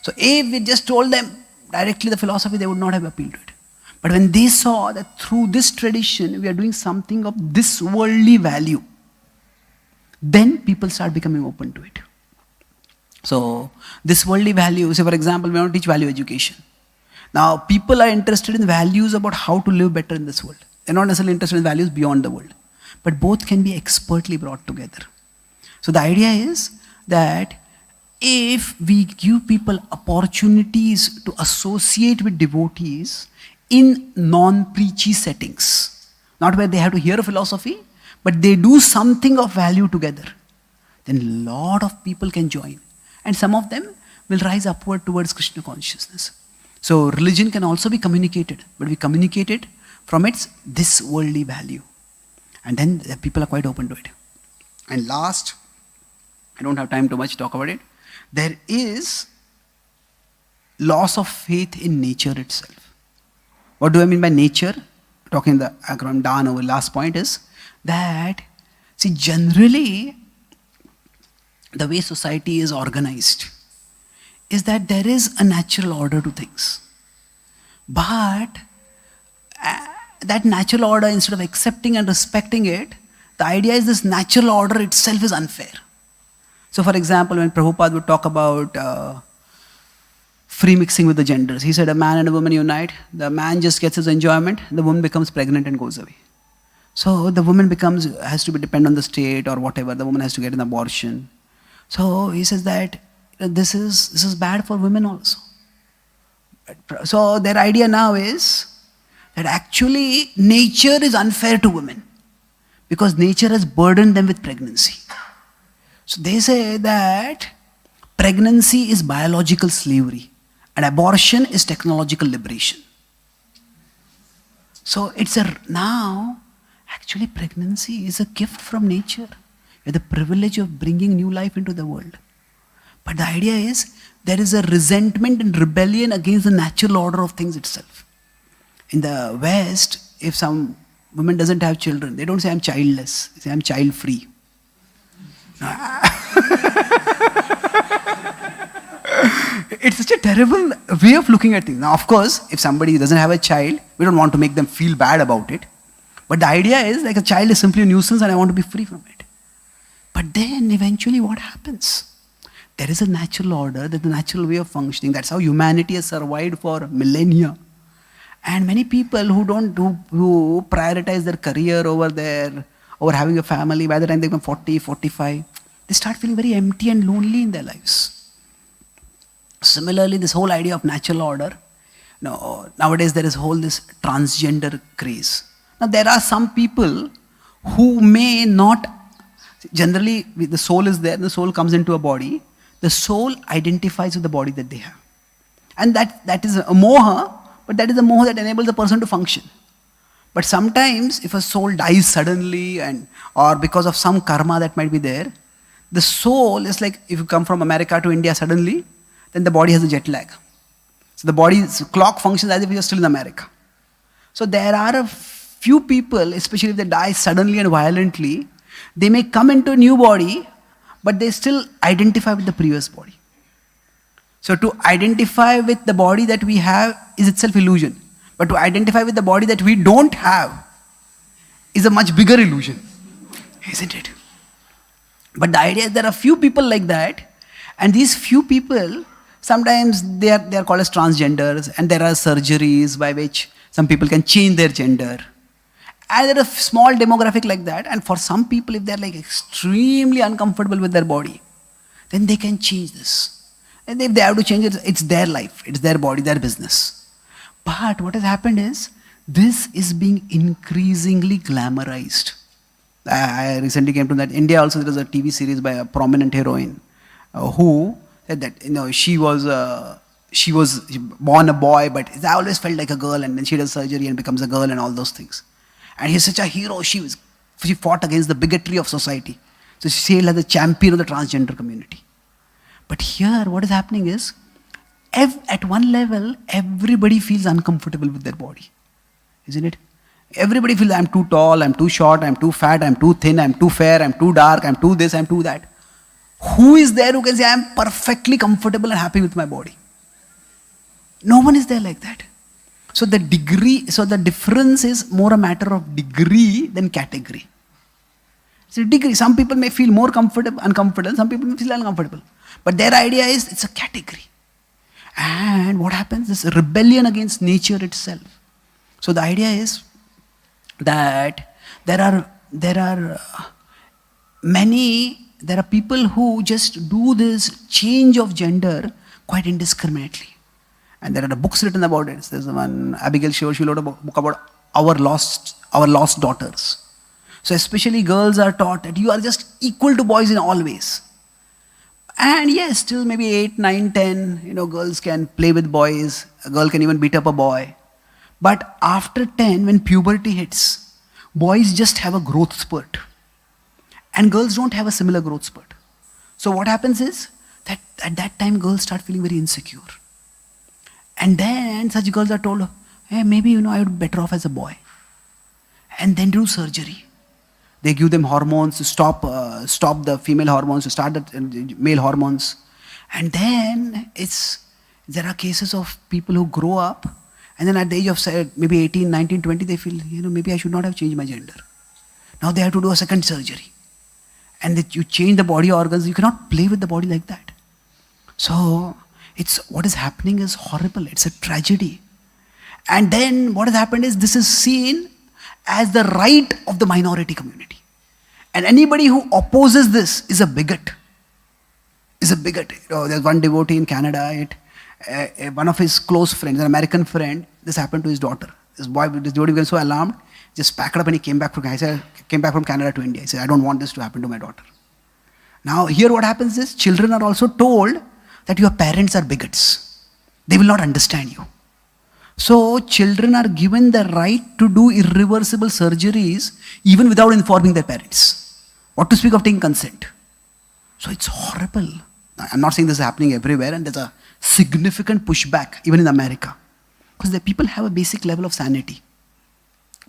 S1: So if we just told them directly the philosophy, they would not have appealed to it. But when they saw that through this tradition, we are doing something of this worldly value, then people start becoming open to it. So, this worldly value, say for example, we want to teach value education. Now, people are interested in values about how to live better in this world. They're not necessarily interested in values beyond the world. But both can be expertly brought together. So, the idea is that if we give people opportunities to associate with devotees in non-preachy settings, not where they have to hear a philosophy, but they do something of value together, then a lot of people can join. And some of them will rise upward towards Krishna consciousness. So religion can also be communicated, but we communicate it from its this worldly value. And then the people are quite open to it. And last, I don't have time to much talk about it there is loss of faith in nature itself. What do I mean by nature? Talking the acronym DARN over last point is that, see, generally, the way society is organized is that there is a natural order to things. But uh, that natural order, instead of accepting and respecting it, the idea is this natural order itself is unfair. So, for example, when Prabhupada would talk about uh, free mixing with the genders. He said a man and a woman unite, the man just gets his enjoyment, the woman becomes pregnant and goes away. So the woman becomes has to be dependent on the state or whatever. The woman has to get an abortion. So he says that this is this is bad for women also. So their idea now is that actually nature is unfair to women because nature has burdened them with pregnancy. So they say that pregnancy is biological slavery and abortion is technological liberation. So it's a now actually pregnancy is a gift from nature. Have the privilege of bringing new life into the world. But the idea is there is a resentment and rebellion against the natural order of things itself. In the West, if some woman doesn't have children, they don't say I'm childless, they say I'm child free. it's such a terrible way of looking at things. Now, of course, if somebody doesn't have a child, we don't want to make them feel bad about it. But the idea is like a child is simply a nuisance and I want to be free from it. But then eventually what happens? There is a natural order, there's a natural way of functioning. That's how humanity has survived for millennia. And many people who don't do, who prioritize their career over their over having a family, by the time they become 40, 45, they start feeling very empty and lonely in their lives. Similarly, this whole idea of natural order, no, nowadays there is whole this transgender craze. Now there are some people who may not, generally the soul is there, the soul comes into a body, the soul identifies with the body that they have. And that, that is a moha, but that is a moha that enables the person to function. But sometimes if a soul dies suddenly and or because of some karma that might be there, the soul is like if you come from America to India suddenly, then the body has a jet lag. So the body's clock functions as if you're still in America. So there are a few people, especially if they die suddenly and violently, they may come into a new body, but they still identify with the previous body. So to identify with the body that we have is itself illusion. But to identify with the body that we don't have is a much bigger illusion, isn't it? But the idea is there are few people like that, and these few people sometimes they are, they are called as transgenders, and there are surgeries by which some people can change their gender. And there is a small demographic like that, and for some people, if they're like extremely uncomfortable with their body, then they can change this. And if they have to change it, it's their life, it's their body, their business. But what has happened is, this is being increasingly glamorized. I recently came to that. India also there was a TV series by a prominent heroine uh, who said that you know she was uh, she was born a boy, but I always felt like a girl, and then she does surgery and becomes a girl and all those things. And he's such a hero. She was she fought against the bigotry of society. So she hailed as the champion of the transgender community. But here, what is happening is, at one level, everybody feels uncomfortable with their body, isn't it? Everybody feels I'm too tall, I'm too short, I'm too fat, I'm too thin, I'm too fair, I'm too dark, I'm too this, I'm too that. Who is there who can say I'm perfectly comfortable and happy with my body? No one is there like that. So the degree, so the difference is more a matter of degree than category. So degree, some people may feel more comfortable, uncomfortable, some people may feel uncomfortable. But their idea is it's a category. And what happens is rebellion against nature itself. So the idea is that there are there are uh, many there are people who just do this change of gender quite indiscriminately. And there are books written about it. There's one Abigail Shrier, she wrote a book about our lost our lost daughters. So especially girls are taught that you are just equal to boys in all ways. And yes, still maybe 8, 9, 10, you know, girls can play with boys. A girl can even beat up a boy. But after 10, when puberty hits, boys just have a growth spurt. And girls don't have a similar growth spurt. So what happens is that at that time girls start feeling very insecure. And then such girls are told, hey, maybe you know I would be better off as a boy. And then do surgery. They give them hormones to stop, uh, stop the female hormones, to start the uh, male hormones. And then it's, there are cases of people who grow up and then at the age of maybe 18, 19, 20, they feel, you know, maybe I should not have changed my gender. Now they have to do a second surgery. And that you change the body organs, you cannot play with the body like that. So it's what is happening is horrible. It's a tragedy. And then what has happened is this is seen as the right of the minority community. And anybody who opposes this is a bigot. Is a bigot. You know, there's one devotee in Canada. It, uh, one of his close friends, an American friend, this happened to his daughter. This boy, this devotee became so alarmed, just packed up and he came back from. I said, came back from Canada to India. He said, I don't want this to happen to my daughter. Now here, what happens is children are also told that your parents are bigots. They will not understand you. So children are given the right to do irreversible surgeries even without informing their parents. What to speak of taking consent? So it's horrible. I'm not saying this is happening everywhere, and there's a significant pushback even in America because the people have a basic level of sanity.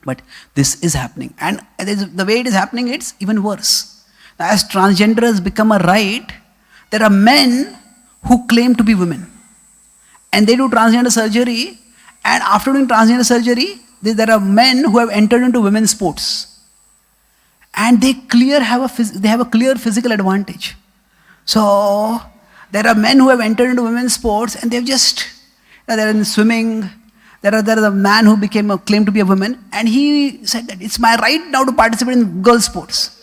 S1: But this is happening, and the way it is happening, it's even worse. As transgender has become a right, there are men who claim to be women, and they do transgender surgery and after doing transgender surgery, there are men who have entered into women's sports. And they clear have a they have a clear physical advantage. So there are men who have entered into women's sports and they've just know, they're in swimming. There are there is a man who became a claimed to be a woman, and he said that it's my right now to participate in girls' sports.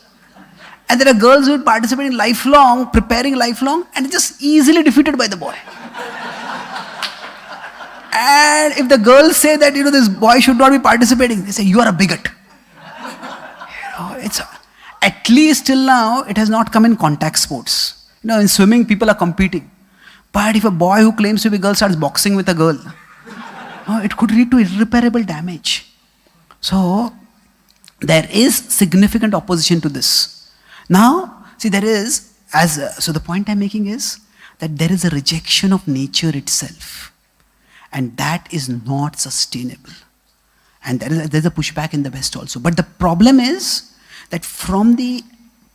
S1: And there are girls who participate in lifelong, preparing lifelong, and just easily defeated by the boy. And if the girls say that, you know, this boy should not be participating, they say, you are a bigot. You know, it's, at least till now, it has not come in contact sports. You know, in swimming, people are competing. But if a boy who claims to be a girl starts boxing with a girl, oh, it could lead to irreparable damage. So, there is significant opposition to this. Now, see, there is, as so the point I'm making is that there is a rejection of nature itself. And that is not sustainable. And there is a, pushback in the West also. But the problem is that from the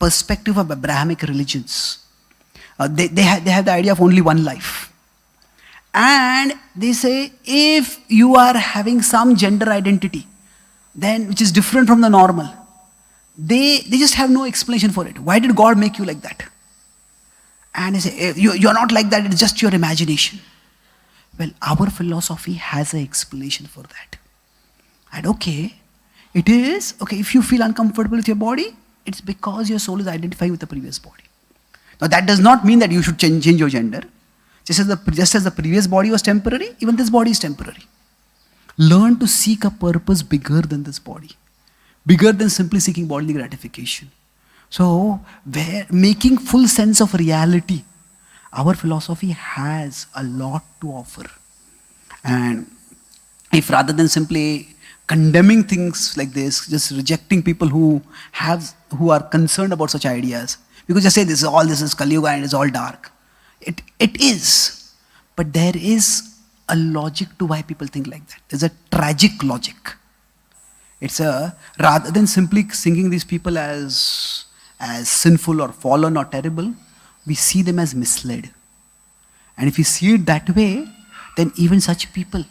S1: perspective of Abrahamic religions, uh, they, they, have, they have the idea of only one life. And they say if you are having some gender identity, then which is different from the normal, they, they just have no explanation for it. Why did God make you like that? And they say, eh, you, you're not like that, it's just your imagination. Well, our philosophy has an explanation for that. And okay, it is, okay, if you feel uncomfortable with your body, it's because your soul is identifying with the previous body. Now, that does not mean that you should change, change your gender. Just as, the, just as the previous body was temporary, even this body is temporary. Learn to seek a purpose bigger than this body, bigger than simply seeking bodily gratification. So, where making full sense of reality our philosophy has a lot to offer. And if rather than simply condemning things like this, just rejecting people who have who are concerned about such ideas, because just say this is all this is Kali Yuga and it's all dark. It it is. But there is a logic to why people think like that. There's a tragic logic. It's a rather than simply singing these people as as sinful or fallen or terrible, we see them as misled. And if we see it that way, then even such people,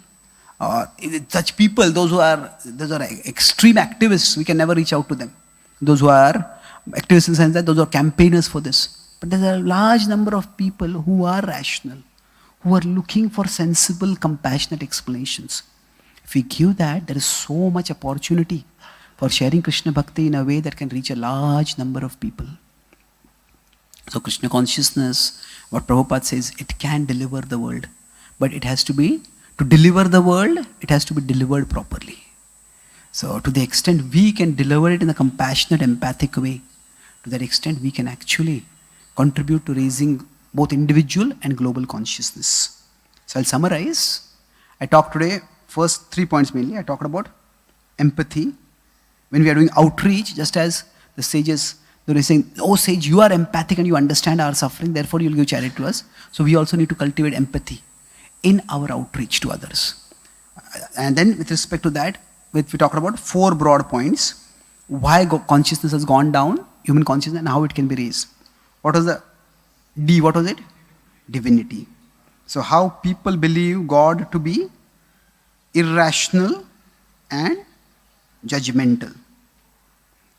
S1: uh, such people, those who are those are extreme activists, we can never reach out to them. Those who are activists in the sense that those are campaigners for this. But there's a large number of people who are rational, who are looking for sensible, compassionate explanations. If we give that, there is so much opportunity for sharing Krishna Bhakti in a way that can reach a large number of people. So Krishna consciousness, what Prabhupada says, it can deliver the world. But it has to be, to deliver the world, it has to be delivered properly. So to the extent we can deliver it in a compassionate, empathic way, to that extent we can actually contribute to raising both individual and global consciousness. So I'll summarize. I talked today, first three points mainly. I talked about empathy. When we are doing outreach, just as the sages they're saying, oh sage, you are empathic and you understand our suffering, therefore you'll give charity to us. So we also need to cultivate empathy in our outreach to others. And then with respect to that, we talked about four broad points. Why consciousness has gone down, human consciousness, and how it can be raised. What was the D, what was it? Divinity. So how people believe God to be irrational and judgmental.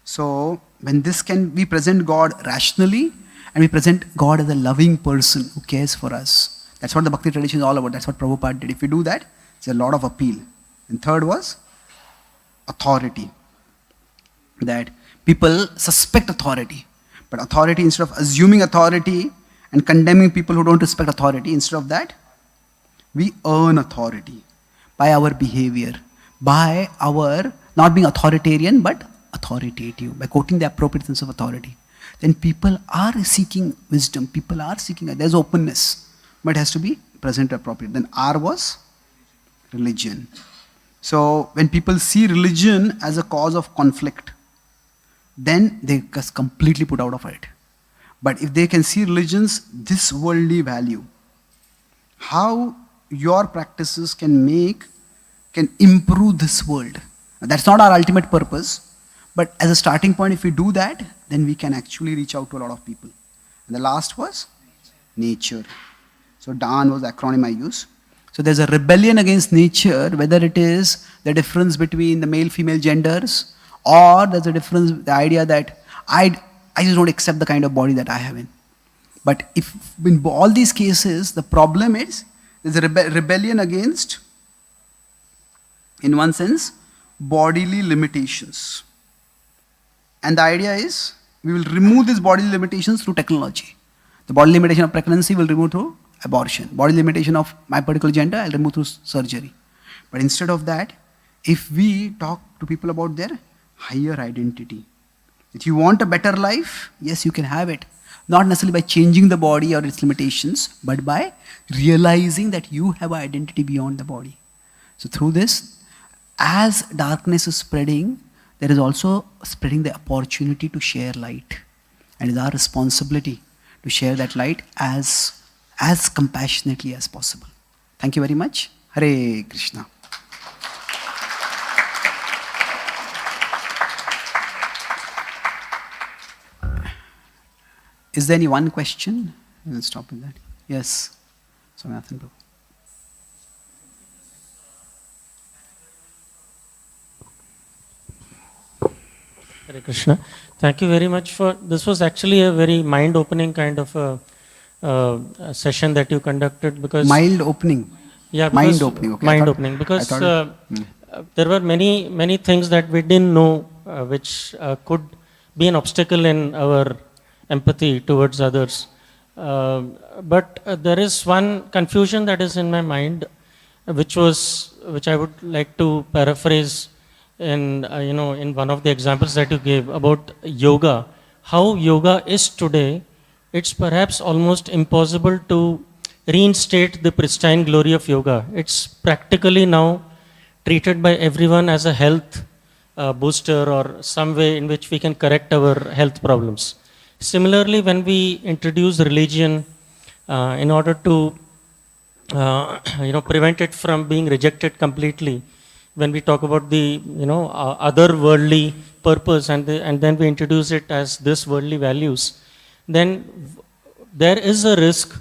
S1: So when this can we present God rationally and we present God as a loving person who cares for us, That's what the Bhakti tradition is all about. That's what Prabhupada did. If you do that, it's a lot of appeal. And third was authority. That people suspect authority. But authority, instead of assuming authority and condemning people who don't respect authority, instead of that, we earn authority by our behavior, by our not being authoritarian but authoritative, by quoting the appropriate sense of authority. Then people are seeking wisdom, people are seeking, there's openness, but it has to be present appropriate. Then R was religion. So when people see religion as a cause of conflict, then they just completely put out of it. But if they can see religion's this worldly value, how your practices can make, can improve this world. That's not our ultimate purpose, but as a starting point, if we do that, then we can actually reach out to a lot of people. And the last was nature. So DARN was the acronym I use. So there's a rebellion against nature, whether it is the difference between the male-female genders, or there's a difference, the idea that I, I just don't accept the kind of body that I have in. But if in all these cases, the problem is there's a rebe rebellion against, in one sense, bodily limitations. And the idea is we will remove these bodily limitations through technology. The body limitation of pregnancy will remove through abortion. Body limitation of my particular gender, I'll remove through surgery. But instead of that, if we talk to people about their higher identity. If you want a better life, yes, you can have it. Not necessarily by changing the body or its limitations, but by realizing that you have an identity beyond the body. So through this, as darkness is spreading, there is also spreading the opportunity to share light. And it's our responsibility to share that light as, as compassionately as possible. Thank you very much. Hare Krishna. Is there any one question? We'll stop with that. Yes. Swaminathan.
S2: Hare Krishna. Thank you very much for this. Was actually a very mind-opening kind of a, uh, a session that you conducted because
S1: mild opening.
S2: Yeah,
S1: mind opening. Okay.
S2: Mind opening because uh, hmm. uh, there were many many things that we didn't know uh, which uh, could be an obstacle in our empathy towards others. Uh, but uh, there is one confusion that is in my mind, which was which I would like to paraphrase in uh, you know in one of the examples that you gave about yoga. How yoga is today, it's perhaps almost impossible to reinstate the pristine glory of yoga. It's practically now treated by everyone as a health uh, booster or some way in which we can correct our health problems. Similarly, when we introduce religion uh, in order to uh, you know prevent it from being rejected completely, when we talk about the you know uh, other worldly purpose and the, and then we introduce it as this worldly values, then there is a risk.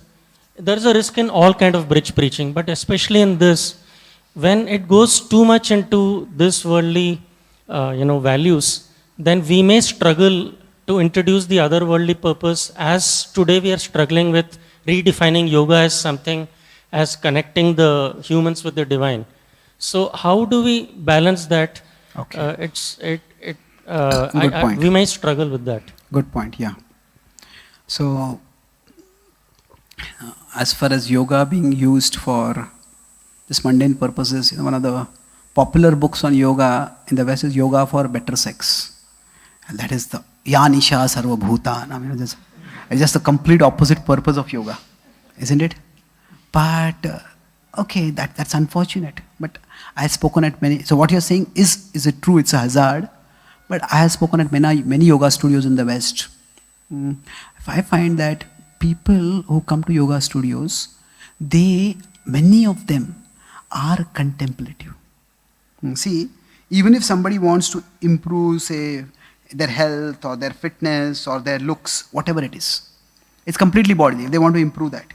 S2: There is a risk in all kind of bridge preaching, but especially in this, when it goes too much into this worldly uh, you know values, then we may struggle to introduce the other worldly purpose as today we are struggling with redefining yoga as something as connecting the humans with the divine. So how do we balance that?
S1: Okay. Uh,
S2: it's it it. Uh, Good I, point. I, we may struggle with that.
S1: Good point. Yeah. So uh, as far as yoga being used for this mundane purposes, you know, one of the popular books on yoga in the West is Yoga for Better Sex. And that is the Yanisha Sarva Bhutan. I mean, it's just the complete opposite purpose of yoga, isn't it? But uh, okay, that, that's unfortunate. But I have spoken at many. So what you're saying is is it true? It's a hazard. But I have spoken at many many yoga studios in the West. Mm. I find that people who come to yoga studios, they many of them are contemplative. Mm. See, even if somebody wants to improve, say, their health or their fitness or their looks, whatever it is. It's completely bodily if they want to improve that.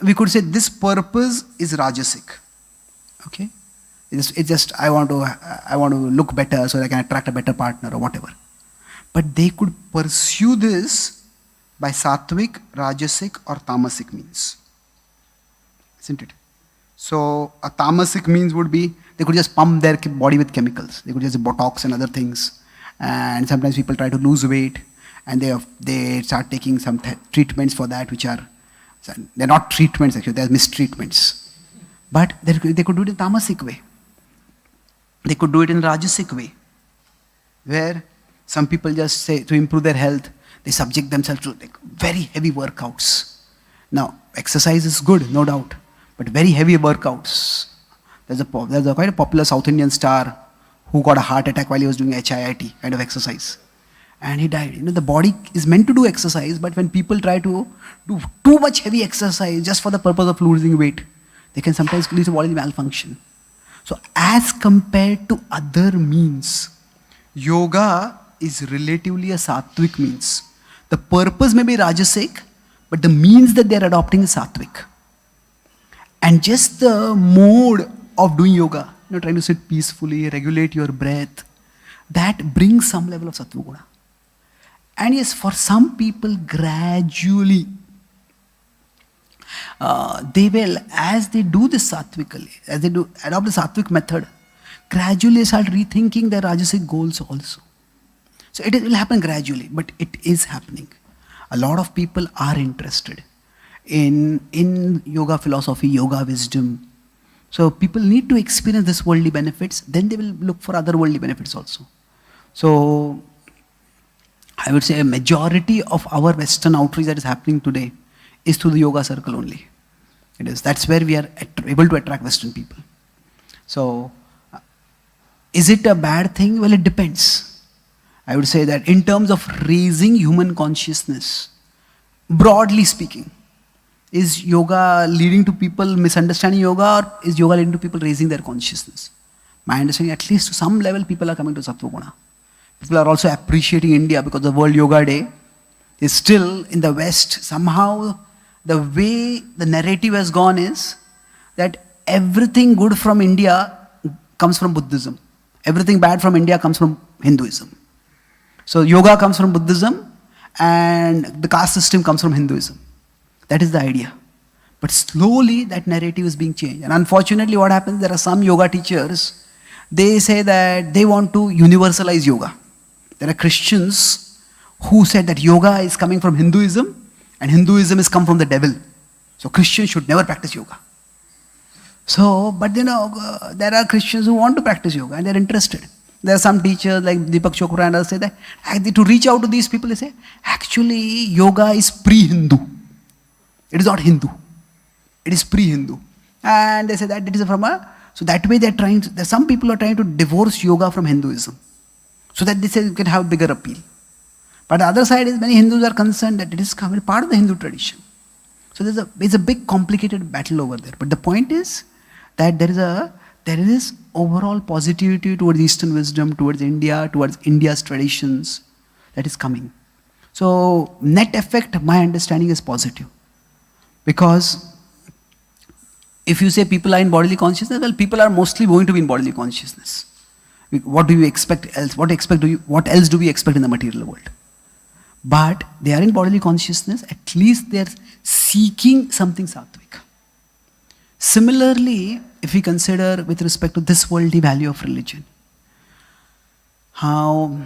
S1: We could say this purpose is rajasic. Okay? It's, it's just I want to I want to look better so I can attract a better partner or whatever. But they could pursue this by sattvic, rajasic or tamasic means. isn't it? So a tamasic means would be they could just pump their body with chemicals. They could just botox and other things. And sometimes people try to lose weight, and they have, they start taking some th- treatments for that, which are they're not treatments actually. They're mistreatments. But they they could do it in tamasic way. They could do it in rajasic way, where some people just say to improve their health, they subject themselves to like very heavy workouts. Now, exercise is good, no doubt, but very heavy workouts. There's a, there's a quite a popular South Indian star who got a heart attack while he was doing HIIT kind of exercise. And he died. You know, the body is meant to do exercise, but when people try to do too much heavy exercise just for the purpose of losing weight, they can sometimes lead to bodily malfunction. So, as compared to other means, yoga is relatively a sattvic means. The purpose may be rajasic, but the means that they are adopting is sattvic. And just the mode of doing yoga, you know, trying to sit peacefully, regulate your breath, that brings some level of sattva guna. And yes, for some people, gradually, uh, they will, as they do this sattvically, as they do adopt the sattvic method, gradually start rethinking their rajasic goals also. So it will happen gradually, but it is happening. A lot of people are interested in, in yoga philosophy, yoga wisdom. So people need to experience this worldly benefits, then they will look for other worldly benefits also. So I would say a majority of our Western outreach that is happening today is through the yoga circle only. It is. That's where we are able to attract Western people. So, uh, is it a bad thing? Well, it depends. I would say that in terms of raising human consciousness, broadly speaking, is yoga leading to people misunderstanding yoga or is yoga leading to people raising their consciousness? My understanding, at least to some level, people are coming to Sattva People are also appreciating India because the World Yoga Day is still in the West. Somehow, the way the narrative has gone is that everything good from India comes from Buddhism, everything bad from India comes from Hinduism. So, yoga comes from Buddhism, and the caste system comes from Hinduism. That is the idea. But slowly that narrative is being changed. And unfortunately, what happens, there are some yoga teachers, they say that they want to universalize yoga. There are Christians who said that yoga is coming from Hinduism and Hinduism is come from the devil. So Christians should never practice yoga. So, but you know, uh, there are Christians who want to practice yoga and they're interested. There are some teachers like Deepak Chopra and others say that to reach out to these people, they say, actually, yoga is pre Hindu. It is not Hindu. It is pre Hindu. And they say that it is from a, so that way they're trying, to, some people are trying to divorce yoga from Hinduism. So that they say it can have bigger appeal. But the other side is many Hindus are concerned that it is coming part of the Hindu tradition. So there's a it's a big complicated battle over there. But the point is that there is a there is overall positivity towards Eastern wisdom, towards India, towards India's traditions that is coming. So net effect, my understanding is positive. Because if you say people are in bodily consciousness, well, people are mostly going to be in bodily consciousness. What do you expect else? What expect do you? What else do we expect in the material world? But they are in bodily consciousness. At least they are seeking something sattvic. Similarly, if we consider with respect to this worldly value of religion, how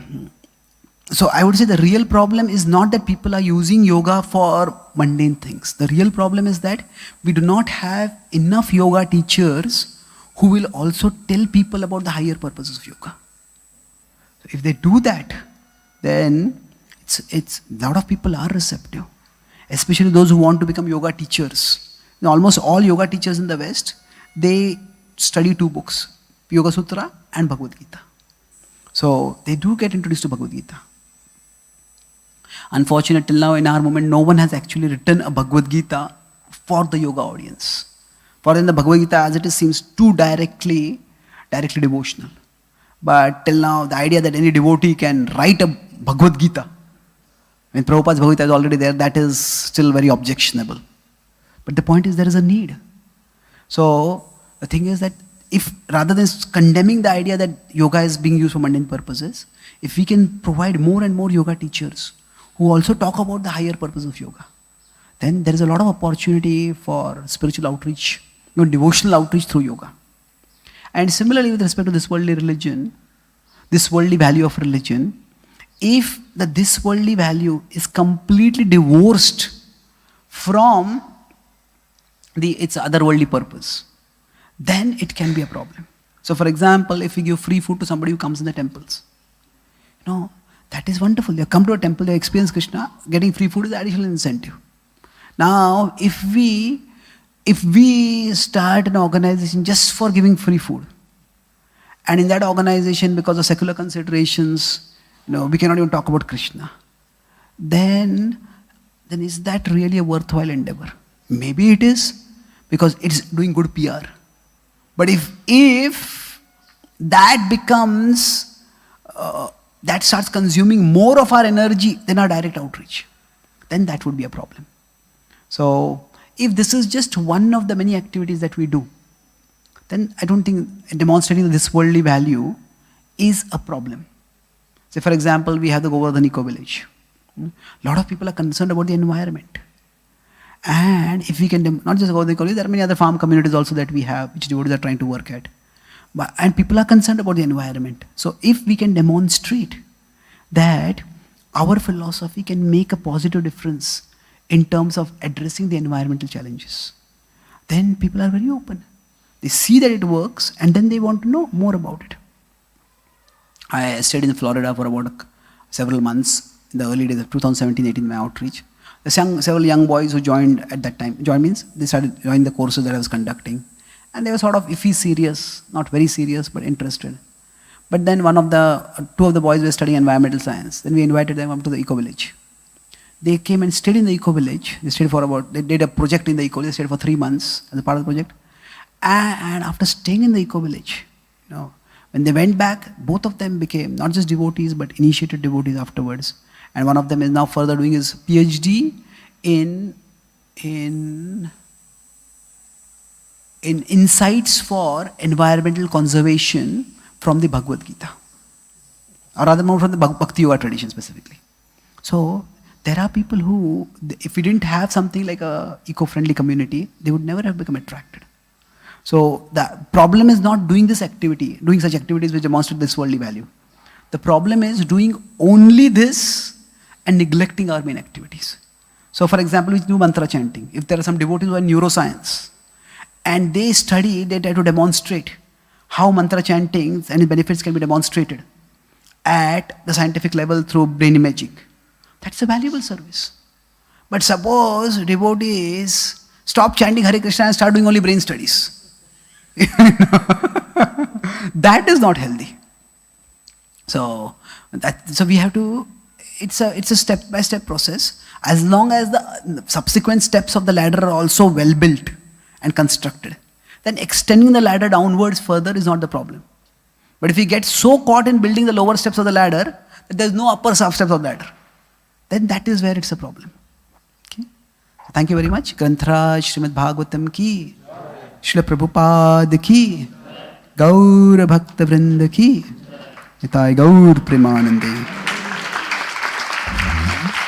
S1: so I would say the real problem is not that people are using yoga for mundane things. The real problem is that we do not have enough yoga teachers who will also tell people about the higher purposes of yoga. So if they do that, then it's, it's a lot of people are receptive, especially those who want to become yoga teachers. Know, almost all yoga teachers in the West, they study two books, Yoga Sutra and Bhagavad Gita. So they do get introduced to Bhagavad Gita. Unfortunately, till now in our moment, no one has actually written a Bhagavad Gita for the yoga audience. For in the Bhagavad Gita, as it is, seems too directly, directly devotional. But till now, the idea that any devotee can write a Bhagavad Gita, when Prabhupada's Bhagavad Gita is already there, that is still very objectionable. But the point is, there is a need. So the thing is that if rather than condemning the idea that yoga is being used for mundane purposes, if we can provide more and more yoga teachers who also talk about the higher purpose of yoga, then there is a lot of opportunity for spiritual outreach, you know, devotional outreach through yoga. And similarly, with respect to this worldly religion, this worldly value of religion, if the this worldly value is completely divorced from the its otherworldly purpose, then it can be a problem. So, for example, if we give free food to somebody who comes in the temples, you know, that is wonderful. They come to a temple, they experience Krishna, getting free food is an additional incentive. Now, if we if we start an organization just for giving free food, and in that organization, because of secular considerations, know, we cannot even talk about Krishna, then then is that really a worthwhile endeavor? Maybe it is, because it's doing good PR. But if if that becomes uh, that starts consuming more of our energy than our direct outreach, then that would be a problem. So, if this is just one of the many activities that we do, then I don't think demonstrating this worldly value is a problem. Say, for example, we have the Govardhan Eco Village. A hmm? lot of people are concerned about the environment. And if we can, not just Govardhan Eco Village, there are many other farm communities also that we have, which devotees are trying to work at. But, and people are concerned about the environment. So if we can demonstrate that our philosophy can make a positive difference in terms of addressing the environmental challenges, then people are very open. They see that it works and then they want to know more about it. I stayed in Florida for about several months in the early days of 2017-18, my outreach. Young, several young boys who joined at that time. Join means they started joining the courses that I was conducting. And they were sort of iffy serious, not very serious, but interested. But then one of the, two of the boys were studying environmental science. Then we invited them up to the eco village. They came and stayed in the eco village. They stayed for about, they did a project in the eco village, they stayed for three months as a part of the project. And after staying in the eco village, you know, when they went back, both of them became not just devotees, but initiated devotees afterwards. And one of them is now further doing his PhD in, in in insights for environmental conservation from the Bhagavad Gita, or rather more from the Bhakti Yoga tradition specifically. So there are people who, if we didn't have something like a eco-friendly community, they would never have become attracted. So the problem is not doing this activity, doing such activities which demonstrate this worldly value. The problem is doing only this and neglecting our main activities. So for example, we do mantra chanting. If there are some devotees who are in neuroscience, and they study, they try to demonstrate how mantra chanting and its benefits can be demonstrated at the scientific level through brain imaging. That's a valuable service. But suppose devotees stop chanting Hare Krishna and start doing only brain studies. that is not healthy. So, that, so we have to, it's a, it's a step-by-step process. As long as the subsequent steps of the ladder are also well built, and constructed. Then extending the ladder downwards further is not the problem. But if we get so caught in building the lower steps of the ladder that there's no upper steps of the ladder, then that is where it's a problem. Okay? Thank you very much. Granthraj Srimad Bhagavatam ki, Srila Prabhupada ki, Gaur Bhakta Vrinda ki, Nitai Gaur Premanande.